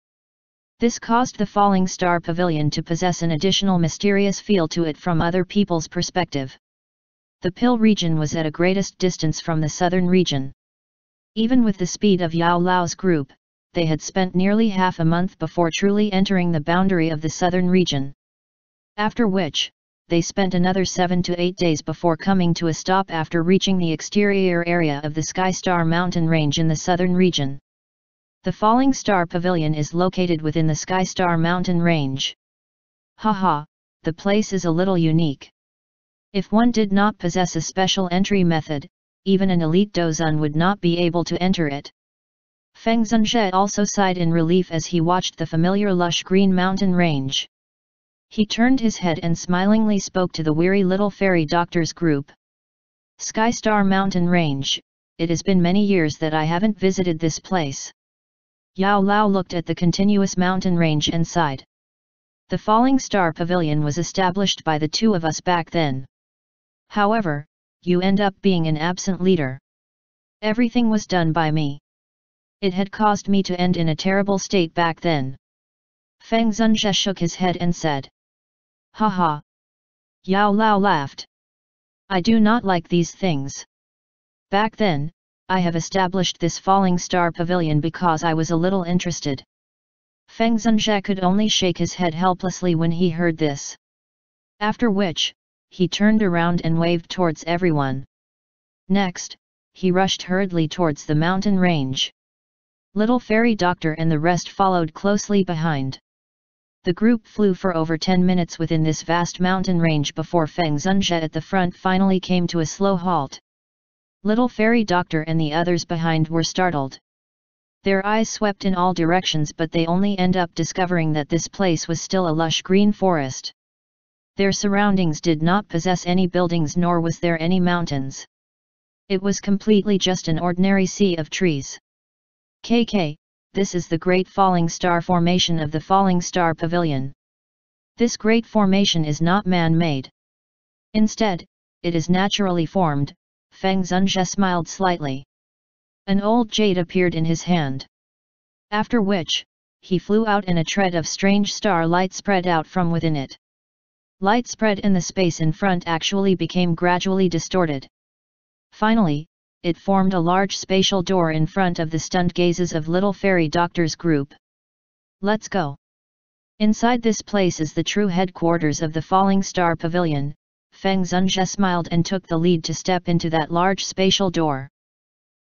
This caused the Falling Star Pavilion to possess an additional mysterious feel to it from other people's perspective. The Pill region was at a greatest distance from the southern region. Even with the speed of Yao Lao's group, they had spent nearly half a month before truly entering the boundary of the southern region. After which, they spent another 7 to 8 days before coming to a stop after reaching the exterior area of the Sky Star mountain range in the southern region. The Falling Star Pavilion is located within the Sky Star mountain range. Haha, the place is a little unique. If one did not possess a special entry method, even an elite dozun would not be able to enter it. Feng Zunzhe also sighed in relief as he watched the familiar lush green mountain range. He turned his head and smilingly spoke to the weary little fairy doctor's group. Sky Star Mountain Range, it has been many years that I haven't visited this place. Yao Lao looked at the continuous mountain range and sighed. The Falling Star Pavilion was established by the two of us back then. However, you end up being an absent leader. Everything was done by me. It had caused me to end in a terrible state back then. Feng Zunzhe shook his head and said. Ha ha! Yao Lao laughed. I do not like these things. Back then, I have established this falling star pavilion because I was a little interested. Feng Zunzhe could only shake his head helplessly when he heard this. After which, he turned around and waved towards everyone. Next, he rushed hurriedly towards the mountain range. Little fairy doctor and the rest followed closely behind. The group flew for over 10 minutes within this vast mountain range before Feng Zunzhe at the front finally came to a slow halt. Little fairy doctor and the others behind were startled. Their eyes swept in all directions but they only end up discovering that this place was still a lush green forest. Their surroundings did not possess any buildings nor was there any mountains. It was completely just an ordinary sea of trees. KK, this is the Great Falling Star Formation of the Falling Star Pavilion. This great formation is not man-made. Instead, it is naturally formed, Feng Zunzhe smiled slightly. An old jade appeared in his hand. After which, he flew out and a tread of strange star light spread out from within it. Light spread in the space in front actually became gradually distorted. Finally, it formed a large spatial door in front of the stunned gazes of little fairy doctor's group. Let's go. Inside this place is the true headquarters of the Falling Star Pavilion, Feng Zunzhe smiled and took the lead to step into that large spatial door.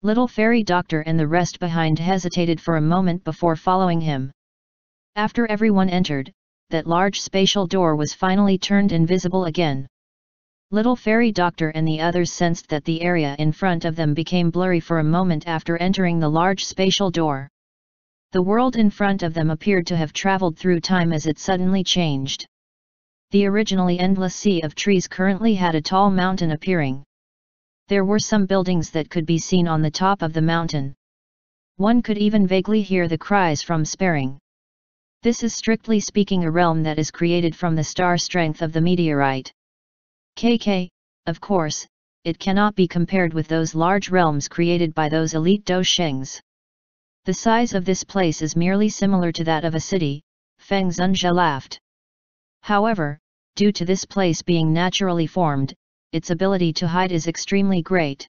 Little fairy doctor and the rest behind hesitated for a moment before following him. After everyone entered, that large spatial door was finally turned invisible again. Little fairy doctor and the others sensed that the area in front of them became blurry for a moment after entering the large spatial door. The world in front of them appeared to have traveled through time as it suddenly changed. The originally endless sea of trees currently had a tall mountain appearing. There were some buildings that could be seen on the top of the mountain. One could even vaguely hear the cries from sparing. This is strictly speaking a realm that is created from the star strength of the meteorite. KK, of course, it cannot be compared with those large realms created by those elite Do Shengs. The size of this place is merely similar to that of a city, Feng Zunzhe laughed. However, due to this place being naturally formed, its ability to hide is extremely great.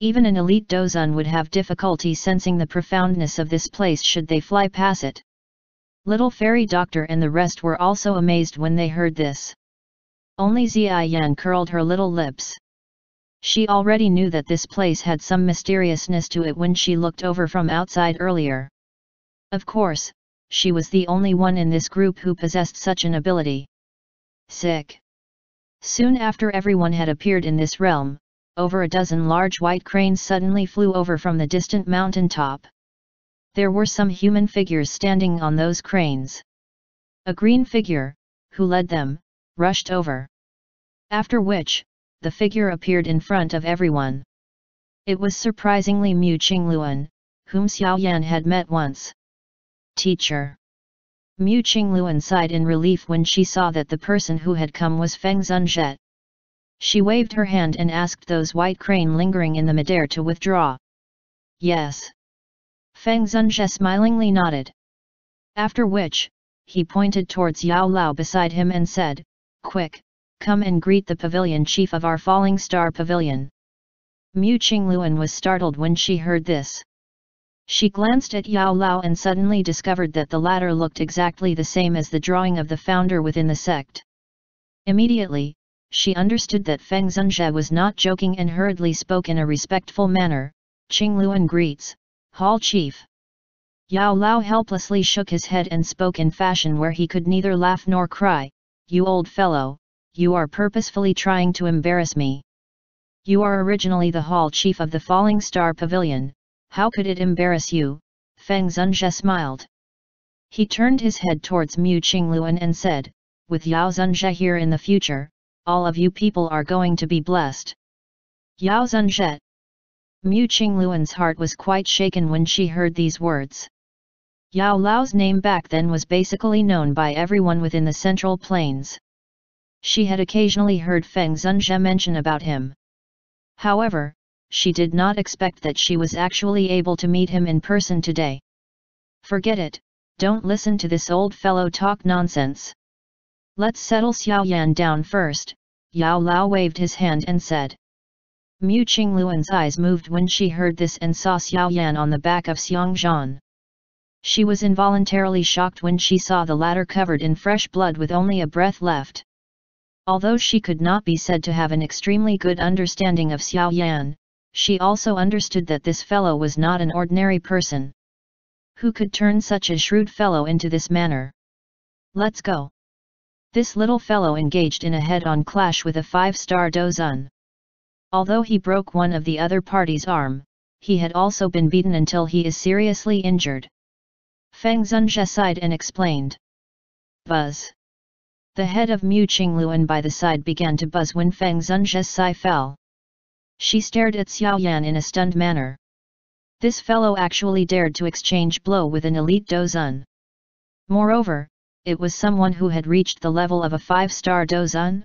Even an elite Dozun would have difficulty sensing the profoundness of this place should they fly past it. Little Fairy Doctor and the rest were also amazed when they heard this. Only Zi Yan curled her little lips. She already knew that this place had some mysteriousness to it when she looked over from outside earlier. Of course, she was the only one in this group who possessed such an ability. Sick. Soon after everyone had appeared in this realm, over a dozen large white cranes suddenly flew over from the distant mountain top. There were some human figures standing on those cranes. A green figure, who led them, rushed over. After which, the figure appeared in front of everyone. It was surprisingly Mu Qingluan, whom Xiao Yan had met once. Teacher. Mu Qingluan sighed in relief when she saw that the person who had come was Feng Zunzhe. She waved her hand and asked those white crane lingering in the midair to withdraw. Yes. Feng Zunzhe smilingly nodded. After which, he pointed towards Yao Lao beside him and said, Quick, come and greet the pavilion chief of our Falling Star Pavilion. Mu Qingluan was startled when she heard this. She glanced at Yao Lao and suddenly discovered that the latter looked exactly the same as the drawing of the founder within the sect. Immediately, she understood that Feng Zunzhe was not joking and hurriedly spoke in a respectful manner, Qingluan greets, Hall Chief. Yao Lao helplessly shook his head and spoke in fashion where he could neither laugh nor cry, You old fellow, you are purposefully trying to embarrass me. You are originally the Hall Chief of the Falling Star Pavilion, how could it embarrass you? Feng Zunzhe smiled. He turned his head towards Mu Qingluan and said, with Yao Zunzhe here in the future, all of you people are going to be blessed. Yao Zunzhe. Mu Qingluan's heart was quite shaken when she heard these words. Yao Lao's name back then was basically known by everyone within the Central Plains. She had occasionally heard Feng Zunzhe mention about him. However, she did not expect that she was actually able to meet him in person today. Forget it, don't listen to this old fellow talk nonsense. Let's settle Xiao Yan down first, Yao Lao waved his hand and said. Mu Qingluan's eyes moved when she heard this and saw Xiao Yan on the back of Xiang Zhan. She was involuntarily shocked when she saw the latter covered in fresh blood with only a breath left. Although she could not be said to have an extremely good understanding of Xiao Yan, she also understood that this fellow was not an ordinary person. Who could turn such a shrewd fellow into this manner? Let's go. This little fellow engaged in a head-on clash with a five-star Dozun. Although he broke one of the other party's arm, he had also been beaten until he is seriously injured. Feng Zunzhe sighed and explained. Buzz. The head of Mu Qingluan by the side began to buzz when Feng Zunzhe's sigh fell. She stared at Xiao Yan in a stunned manner. This fellow actually dared to exchange blow with an elite Dozun. Moreover, it was someone who had reached the level of a five-star Dozun.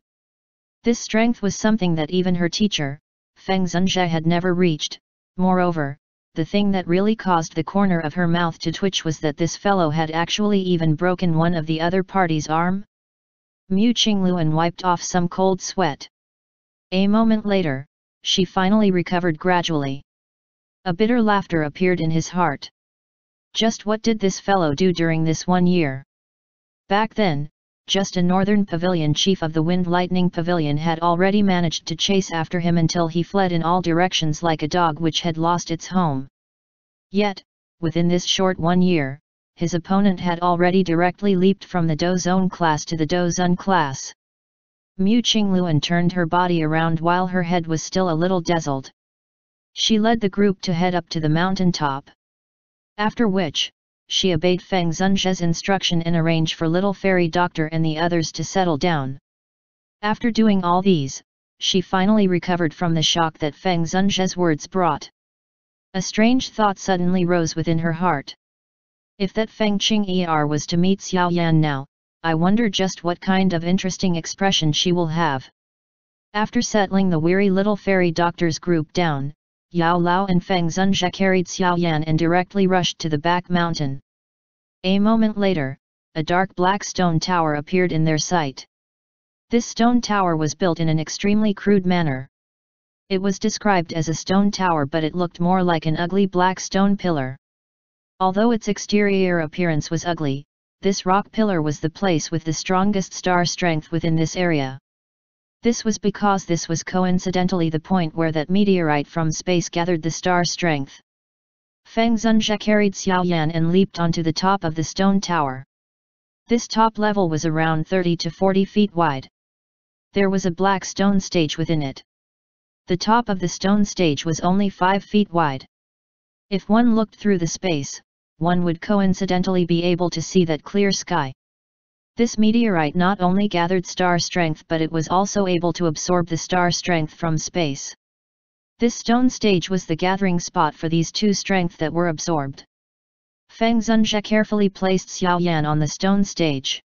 This strength was something that even her teacher, Feng Zunzhe had never reached, moreover, the thing that really caused the corner of her mouth to twitch was that this fellow had actually even broken one of the other party's arm. Mu Qingluan wiped off some cold sweat. A moment later, she finally recovered gradually. A bitter laughter appeared in his heart. Just what did this fellow do during this one year? Back then, just a northern pavilion chief of the Wind Lightning Pavilion had already managed to chase after him until he fled in all directions like a dog which had lost its home. Yet, within this short one year, his opponent had already directly leaped from the Dozong class to the Dozun class. Mu Qingluan turned her body around while her head was still a little dazzled. She led the group to head up to the mountain top. After which, she obeyed Feng Zunzhe's instruction and arranged for little fairy doctor and the others to settle down. After doing all these, she finally recovered from the shock that Feng Zunzhe's words brought. A strange thought suddenly rose within her heart. If that Feng Qing Er was to meet Xiao Yan now, I wonder just what kind of interesting expression she will have. After settling the weary little fairy doctor's group down, Yao Lao and Feng Zunzhe carried Xiao Yan and directly rushed to the back mountain. A moment later, a dark black stone tower appeared in their sight. This stone tower was built in an extremely crude manner. It was described as a stone tower but it looked more like an ugly black stone pillar. Although its exterior appearance was ugly, this rock pillar was the place with the strongest star strength within this area. This was because this was coincidentally the point where that meteorite from space gathered the star strength. Feng Zunzhe carried Xiao Yan and leaped onto the top of the stone tower. This top level was around 30 to 40 feet wide. There was a black stone stage within it. The top of the stone stage was only 5 feet wide. If one looked through the space, one would coincidentally be able to see that clear sky. This meteorite not only gathered star strength but it was also able to absorb the star strength from space. This stone stage was the gathering spot for these two strength that were absorbed. Feng Zunzhe carefully placed Xiao Yan on the stone stage.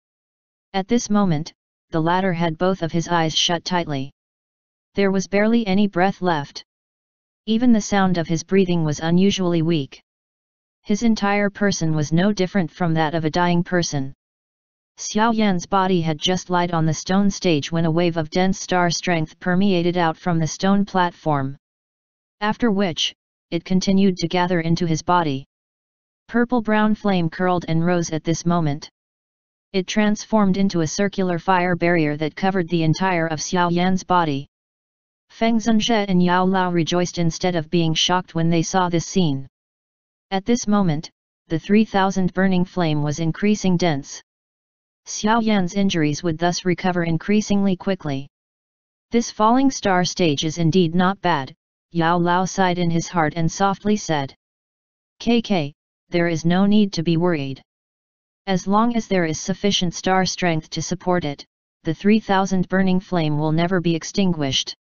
At this moment, the latter had both of his eyes shut tightly. There was barely any breath left. Even the sound of his breathing was unusually weak. His entire person was no different from that of a dying person. Xiao Yan's body had just lied on the stone stage when a wave of dense star strength permeated out from the stone platform. After which, it continued to gather into his body. Purple-brown flame curled and rose at this moment. It transformed into a circular fire barrier that covered the entire of Xiao Yan's body. Feng Zunzhe and Yao Lao rejoiced instead of being shocked when they saw this scene. At this moment, the 3000 burning flame was increasing dense. Xiao Yan's injuries would thus recover increasingly quickly. This falling star stage is indeed not bad, Yao Lao sighed in his heart and softly said. KK, there is no need to be worried. As long as there is sufficient star strength to support it, the 3000 burning flame will never be extinguished.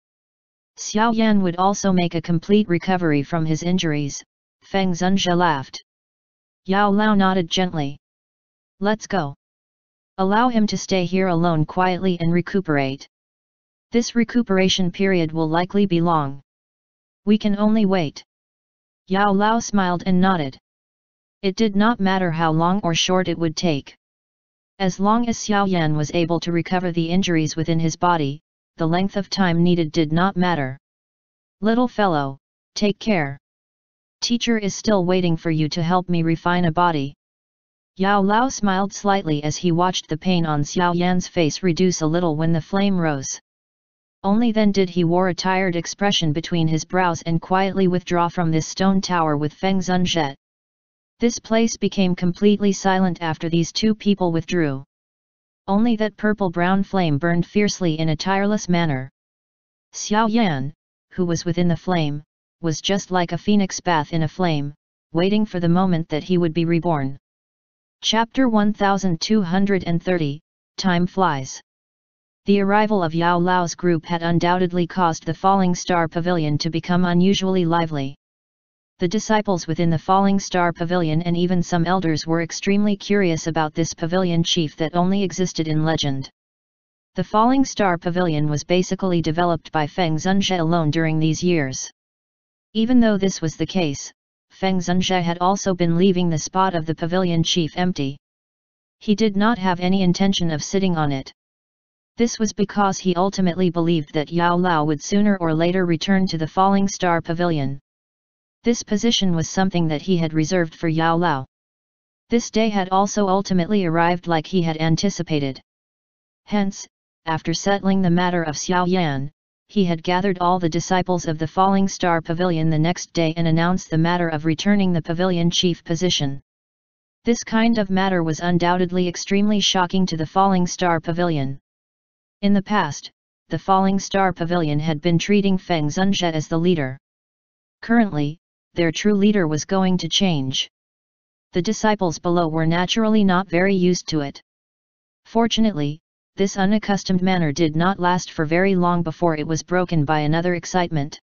Xiao Yan would also make a complete recovery from his injuries, Feng Zunzhe laughed. Yao Lao nodded gently. Let's go. Allow him to stay here alone quietly and recuperate. This recuperation period will likely be long. We can only wait. Yao Lao smiled and nodded. It did not matter how long or short it would take. As long as Xiao Yan was able to recover the injuries within his body, the length of time needed did not matter. Little fellow, take care. Teacher is still waiting for you to help me refine a body. Yao Lao smiled slightly as he watched the pain on Xiao Yan's face reduce a little when the flame rose. Only then did he wore a tired expression between his brows and quietly withdraw from this stone tower with Feng Zunzhe. This place became completely silent after these two people withdrew. Only that purple-brown flame burned fiercely in a tireless manner. Xiao Yan, who was within the flame, was just like a phoenix bath in a flame, waiting for the moment that he would be reborn. Chapter 1230 Time Flies The arrival of Yao Lao's group had undoubtedly caused the Falling Star Pavilion to become unusually lively. The disciples within the Falling Star Pavilion and even some elders were extremely curious about this pavilion chief that only existed in legend. The Falling Star Pavilion was basically developed by Feng Zunzhe alone during these years. Even though this was the case, Feng Zunzhe had also been leaving the spot of the pavilion chief empty. He did not have any intention of sitting on it. This was because he ultimately believed that Yao Lao would sooner or later return to the Falling Star Pavilion. This position was something that he had reserved for Yao Lao. This day had also ultimately arrived like he had anticipated. Hence, after settling the matter of Xiao Yan, he had gathered all the disciples of the Falling Star Pavilion the next day and announced the matter of returning the pavilion chief position. This kind of matter was undoubtedly extremely shocking to the Falling Star Pavilion. In the past, the Falling Star Pavilion had been treating Feng Zunzhe as the leader. Currently, their true leader was going to change. The disciples below were naturally not very used to it. Fortunately, this unaccustomed manner did not last for very long before it was broken by another excitement.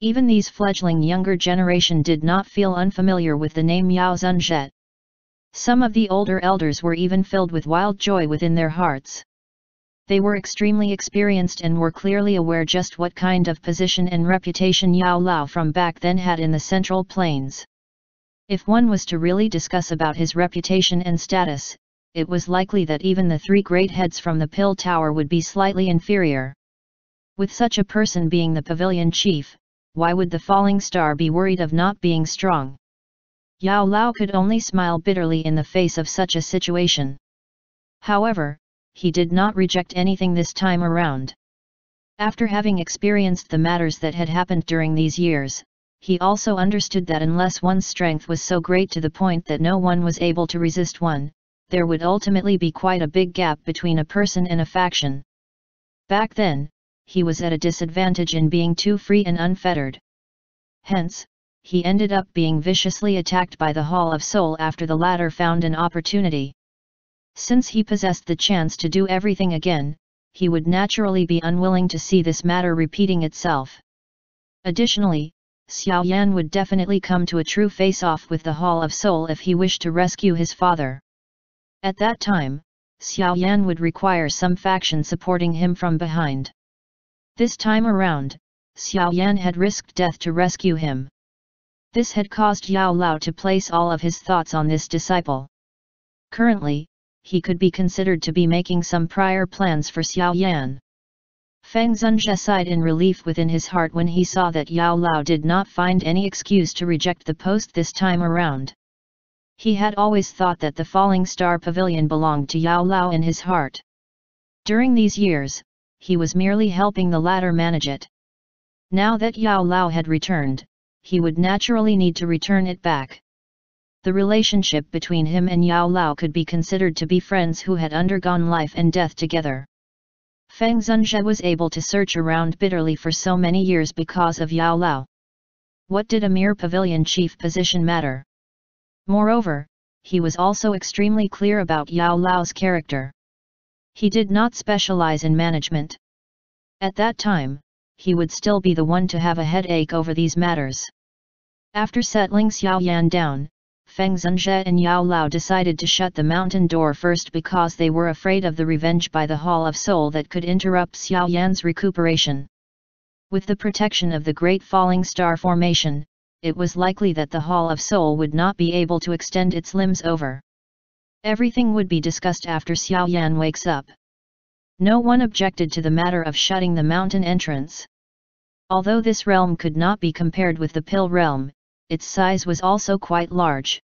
Even these fledgling younger generation did not feel unfamiliar with the name Yao Zunzhe. Some of the older elders were even filled with wild joy within their hearts. They were extremely experienced and were clearly aware just what kind of position and reputation Yao Lao from back then had in the Central Plains. If one was to really discuss about his reputation and status, it was likely that even the three great heads from the Pill Tower would be slightly inferior. With such a person being the pavilion chief, why would the falling star be worried of not being strong? Yao Lao could only smile bitterly in the face of such a situation. However, he did not reject anything this time around. After having experienced the matters that had happened during these years, he also understood that unless one's strength was so great to the point that no one was able to resist one, there would ultimately be quite a big gap between a person and a faction. Back then, he was at a disadvantage in being too free and unfettered. Hence, he ended up being viciously attacked by the Hall of Soul after the latter found an opportunity. Since he possessed the chance to do everything again, he would naturally be unwilling to see this matter repeating itself. Additionally, Xiao Yan would definitely come to a true face-off with the Hall of Soul if he wished to rescue his father. At that time, Xiao Yan would require some faction supporting him from behind. This time around, Xiao Yan had risked death to rescue him. This had caused Yao Lao to place all of his thoughts on this disciple. Currently, he could be considered to be making some prior plans for Xiao Yan. Feng Zunzhe sighed in relief within his heart when he saw that Yao Lao did not find any excuse to reject the post this time around. He had always thought that the Falling Star Pavilion belonged to Yao Lao in his heart. During these years, he was merely helping the latter manage it. Now that Yao Lao had returned, he would naturally need to return it back. The relationship between him and Yao Lao could be considered to be friends who had undergone life and death together. Feng Zunzhe was able to search around bitterly for so many years because of Yao Lao. What did a mere pavilion chief position matter? Moreover, he was also extremely clear about Yao Lao's character. He did not specialize in management. At that time, he would still be the one to have a headache over these matters. After settling Xiao Yan down, Feng Zunzhe and Yao Lao decided to shut the mountain door first because they were afraid of the revenge by the Hall of Soul that could interrupt Xiao Yan's recuperation. With the protection of the Great Falling Star Formation, it was likely that the Hall of Soul would not be able to extend its limbs over. Everything would be discussed after Xiao Yan wakes up. No one objected to the matter of shutting the mountain entrance. Although this realm could not be compared with the Pill realm, its size was also quite large.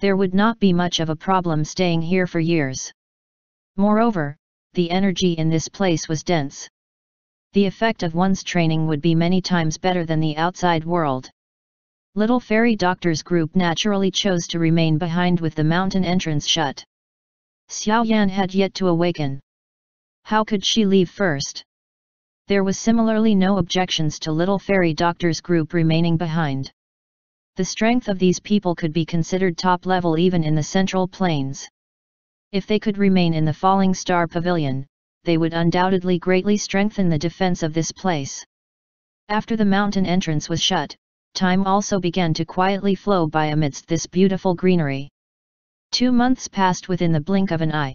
There would not be much of a problem staying here for years. Moreover, the energy in this place was dense. The effect of one's training would be many times better than the outside world. Little Fairy Doctor's group naturally chose to remain behind with the mountain entrance shut. Xiao Yan had yet to awaken. How could she leave first? There was similarly no objections to Little Fairy Doctor's group remaining behind. The strength of these people could be considered top level even in the Central Plains. If they could remain in the Falling Star Pavilion, they would undoubtedly greatly strengthen the defense of this place. After the mountain entrance was shut, time also began to quietly flow by amidst this beautiful greenery. Two months passed within the blink of an eye.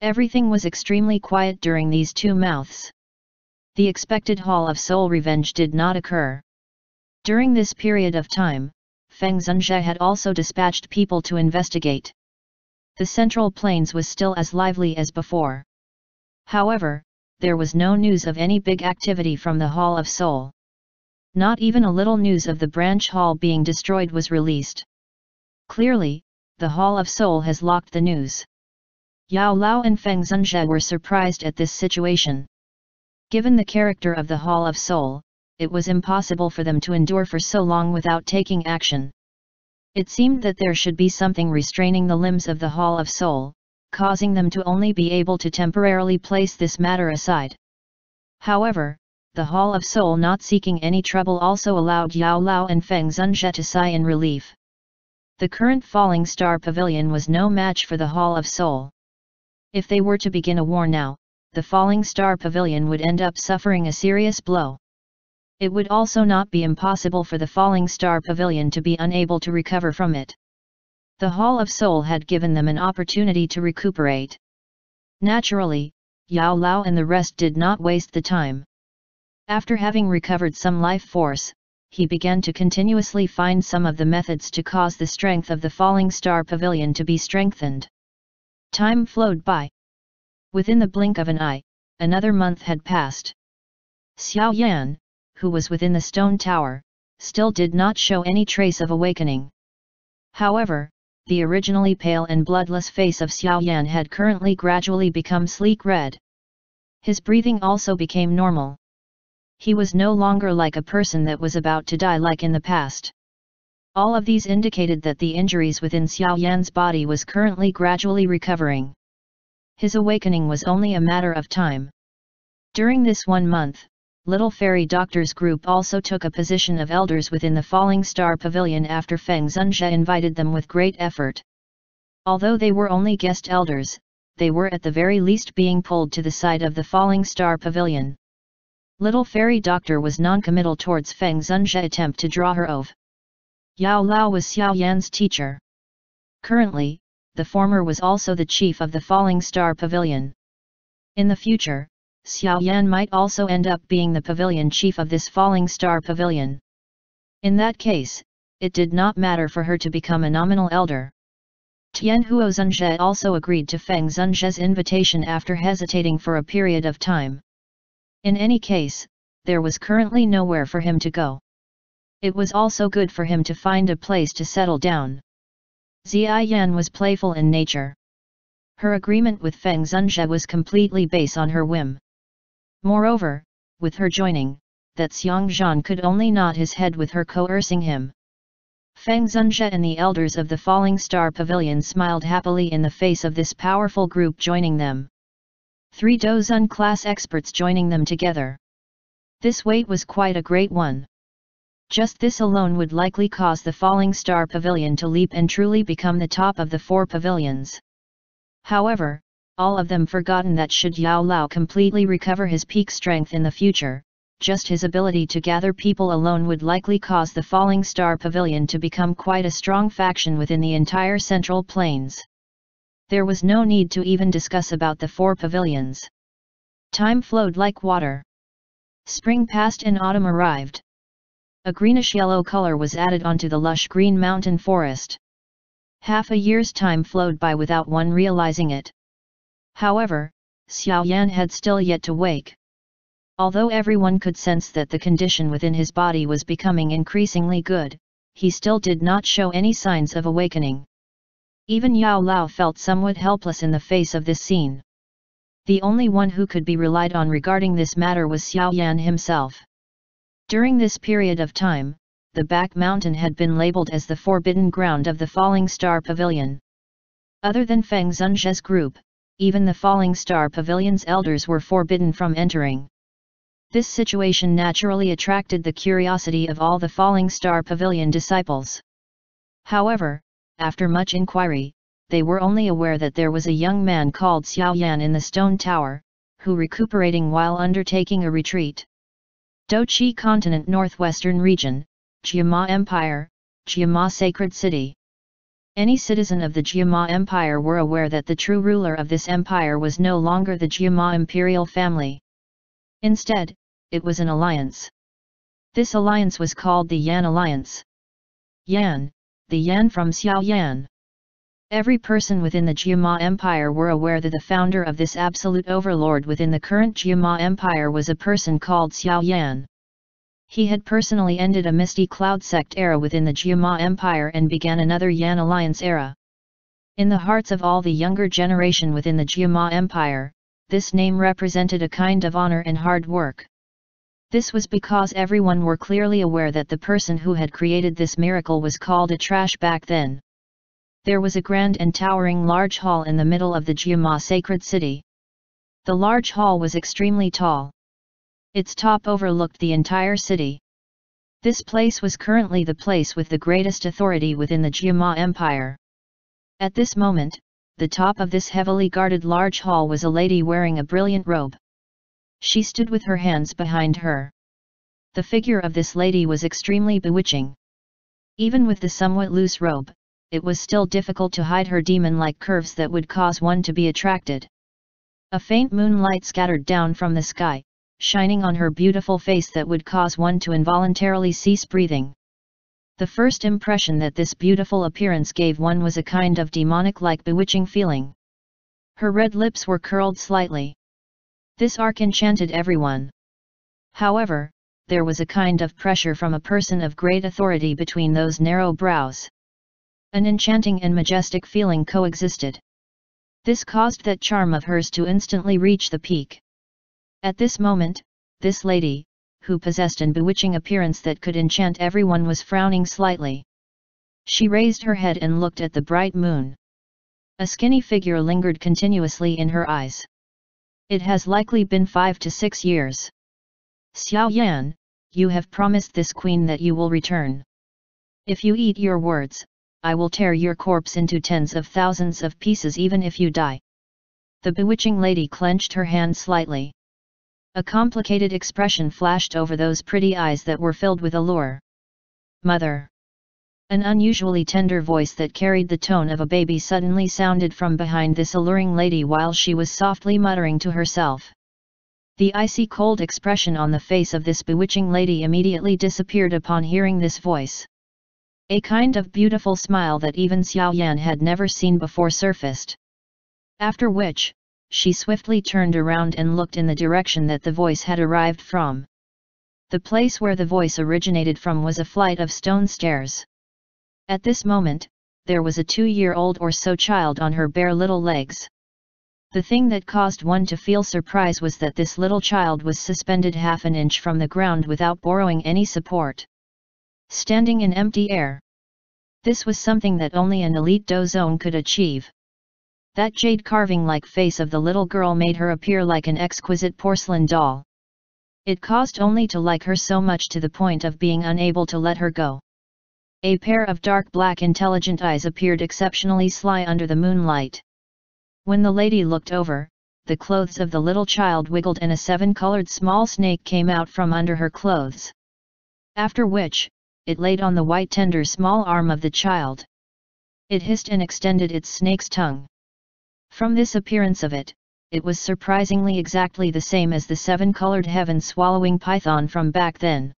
Everything was extremely quiet during these two months. The expected Hall of Soul Revenge did not occur. During this period of time, Feng Zunzhe had also dispatched people to investigate. The central plains was still as lively as before. However, there was no news of any big activity from the Hall of Soul. Not even a little news of the branch hall being destroyed was released. Clearly, the Hall of Soul has locked the news. Yao Lao and Feng Zunzhe were surprised at this situation. Given the character of the Hall of Soul, it was impossible for them to endure for so long without taking action. It seemed that there should be something restraining the limbs of the Hall of Soul, causing them to only be able to temporarily place this matter aside. However, the Hall of Soul not seeking any trouble also allowed Yao Lao and Feng Zunzhe to sigh in relief. The current Falling Star Pavilion was no match for the Hall of Soul. If they were to begin a war now, the Falling Star Pavilion would end up suffering a serious blow. It would also not be impossible for the Falling Star Pavilion to be unable to recover from it. The Hall of Soul had given them an opportunity to recuperate. Naturally, Yao Lao and the rest did not waste the time. After having recovered some life force, he began to continuously find some of the methods to cause the strength of the Falling Star Pavilion to be strengthened. Time flowed by. Within the blink of an eye, another month had passed. Xiao Yan, who was within the stone tower, still did not show any trace of awakening. However, the originally pale and bloodless face of Xiao Yan had currently gradually become sleek red. His breathing also became normal. He was no longer like a person that was about to die like in the past. All of these indicated that the injuries within Xiao Yan's body was currently gradually recovering. His awakening was only a matter of time. During this one month, Little Fairy Doctors Group also took a position of elders within the Falling Star Pavilion after Feng Zunzhe invited them with great effort. Although they were only guest elders, they were at the very least being pulled to the side of the Falling Star Pavilion. Little Fairy Doctor was non-committal towards Feng Zunzhe attempt to draw her of. Yao Lao was Xiao Yan's teacher. Currently, the former was also the chief of the Falling Star Pavilion. In the future, Xiao Yan might also end up being the pavilion chief of this falling star pavilion. In that case, it did not matter for her to become a nominal elder. Tian Huo Zunzhe also agreed to Feng Zunzhe's invitation after hesitating for a period of time. In any case, there was currently nowhere for him to go. It was also good for him to find a place to settle down. Zi Yan was playful in nature. Her agreement with Feng Zunzhe was completely based on her whim. Moreover, with her joining, that Xiang Zhan could only nod his head with her coercing him. Feng Zunzhe and the elders of the Falling Star Pavilion smiled happily in the face of this powerful group joining them. Three Dozun class experts joining them together. This weight was quite a great one. Just this alone would likely cause the Falling Star Pavilion to leap and truly become the top of the four pavilions. However, all of them forgotten that should Yao Lao completely recover his peak strength in the future, just his ability to gather people alone would likely cause the Falling Star Pavilion to become quite a strong faction within the entire Central Plains. There was no need to even discuss about the four pavilions. Time flowed like water. Spring passed and autumn arrived. A greenish-yellow color was added onto the lush green mountain forest. Half a year's time flowed by without one realizing it. However, Xiao Yan had still yet to wake. Although everyone could sense that the condition within his body was becoming increasingly good, he still did not show any signs of awakening. Even Yao Lao felt somewhat helpless in the face of this scene. The only one who could be relied on regarding this matter was Xiao Yan himself. During this period of time, the back mountain had been labeled as the forbidden ground of the Falling Star Pavilion. Other than Feng Zunzhe's group, even the Falling Star Pavilion's elders were forbidden from entering. This situation naturally attracted the curiosity of all the Falling Star Pavilion disciples. However, after much inquiry, they were only aware that there was a young man called Xiao Yan in the stone tower, who recuperating while undertaking a retreat. Dou Qi Continent Northwestern Region, Jiama Empire, Jiama Sacred City. Any citizen of the Jiama Empire were aware that the true ruler of this empire was no longer the Jiama imperial family. Instead, it was an alliance. This alliance was called the Yan Alliance. Yan, the Yan from Xiao Yan. Every person within the Jiama Empire were aware that the founder of this absolute overlord within the current Jiama Empire was a person called Xiao Yan. He had personally ended a misty cloud sect era within the Jiama Empire and began another Yan Alliance era. In the hearts of all the younger generation within the Jiama Empire, this name represented a kind of honor and hard work. This was because everyone were clearly aware that the person who had created this miracle was called a trash back then. There was a grand and towering large hall in the middle of the Jiama sacred city. The large hall was extremely tall. Its top overlooked the entire city. This place was currently the place with the greatest authority within the Jiama Empire. At this moment, the top of this heavily guarded large hall was a lady wearing a brilliant robe. She stood with her hands behind her. The figure of this lady was extremely bewitching. Even with the somewhat loose robe, it was still difficult to hide her demon-like curves that would cause one to be attracted. A faint moonlight scattered down from the sky, shining on her beautiful face that would cause one to involuntarily cease breathing. The first impression that this beautiful appearance gave one was a kind of demonic-like bewitching feeling. Her red lips were curled slightly. This arc enchanted everyone. However, there was a kind of pressure from a person of great authority between those narrow brows. An enchanting and majestic feeling coexisted. This caused that charm of hers to instantly reach the peak. At this moment, this lady, who possessed an bewitching appearance that could enchant everyone was frowning slightly. She raised her head and looked at the bright moon. A skinny figure lingered continuously in her eyes. It has likely been five to six years. Xiao Yan, you have promised this queen that you will return. If you eat your words, I will tear your corpse into tens of thousands of pieces even if you die. The bewitching lady clenched her hand slightly. A complicated expression flashed over those pretty eyes that were filled with allure. Mother! An unusually tender voice that carried the tone of a baby suddenly sounded from behind this alluring lady while she was softly muttering to herself. The icy cold expression on the face of this bewitching lady immediately disappeared upon hearing this voice. A kind of beautiful smile that even Xiao Yan had never seen before surfaced. After which, she swiftly turned around and looked in the direction that the voice had arrived from. The place where the voice originated from was a flight of stone stairs. At this moment, there was a two-year-old or so child on her bare little legs. The thing that caused one to feel surprise was that this little child was suspended half an inch from the ground without borrowing any support standing in empty air. This was something that only an elite Dozong could achieve. That jade carving-like face of the little girl made her appear like an exquisite porcelain doll. It caused only to like her so much to the point of being unable to let her go. A pair of dark black intelligent eyes appeared exceptionally sly under the moonlight. When the lady looked over, the clothes of the little child wiggled and a seven-colored small snake came out from under her clothes. After which, it laid on the white tender small arm of the child. It hissed and extended its snake's tongue. From this appearance of it, it was surprisingly exactly the same as the seven-colored heaven-swallowing python from back then.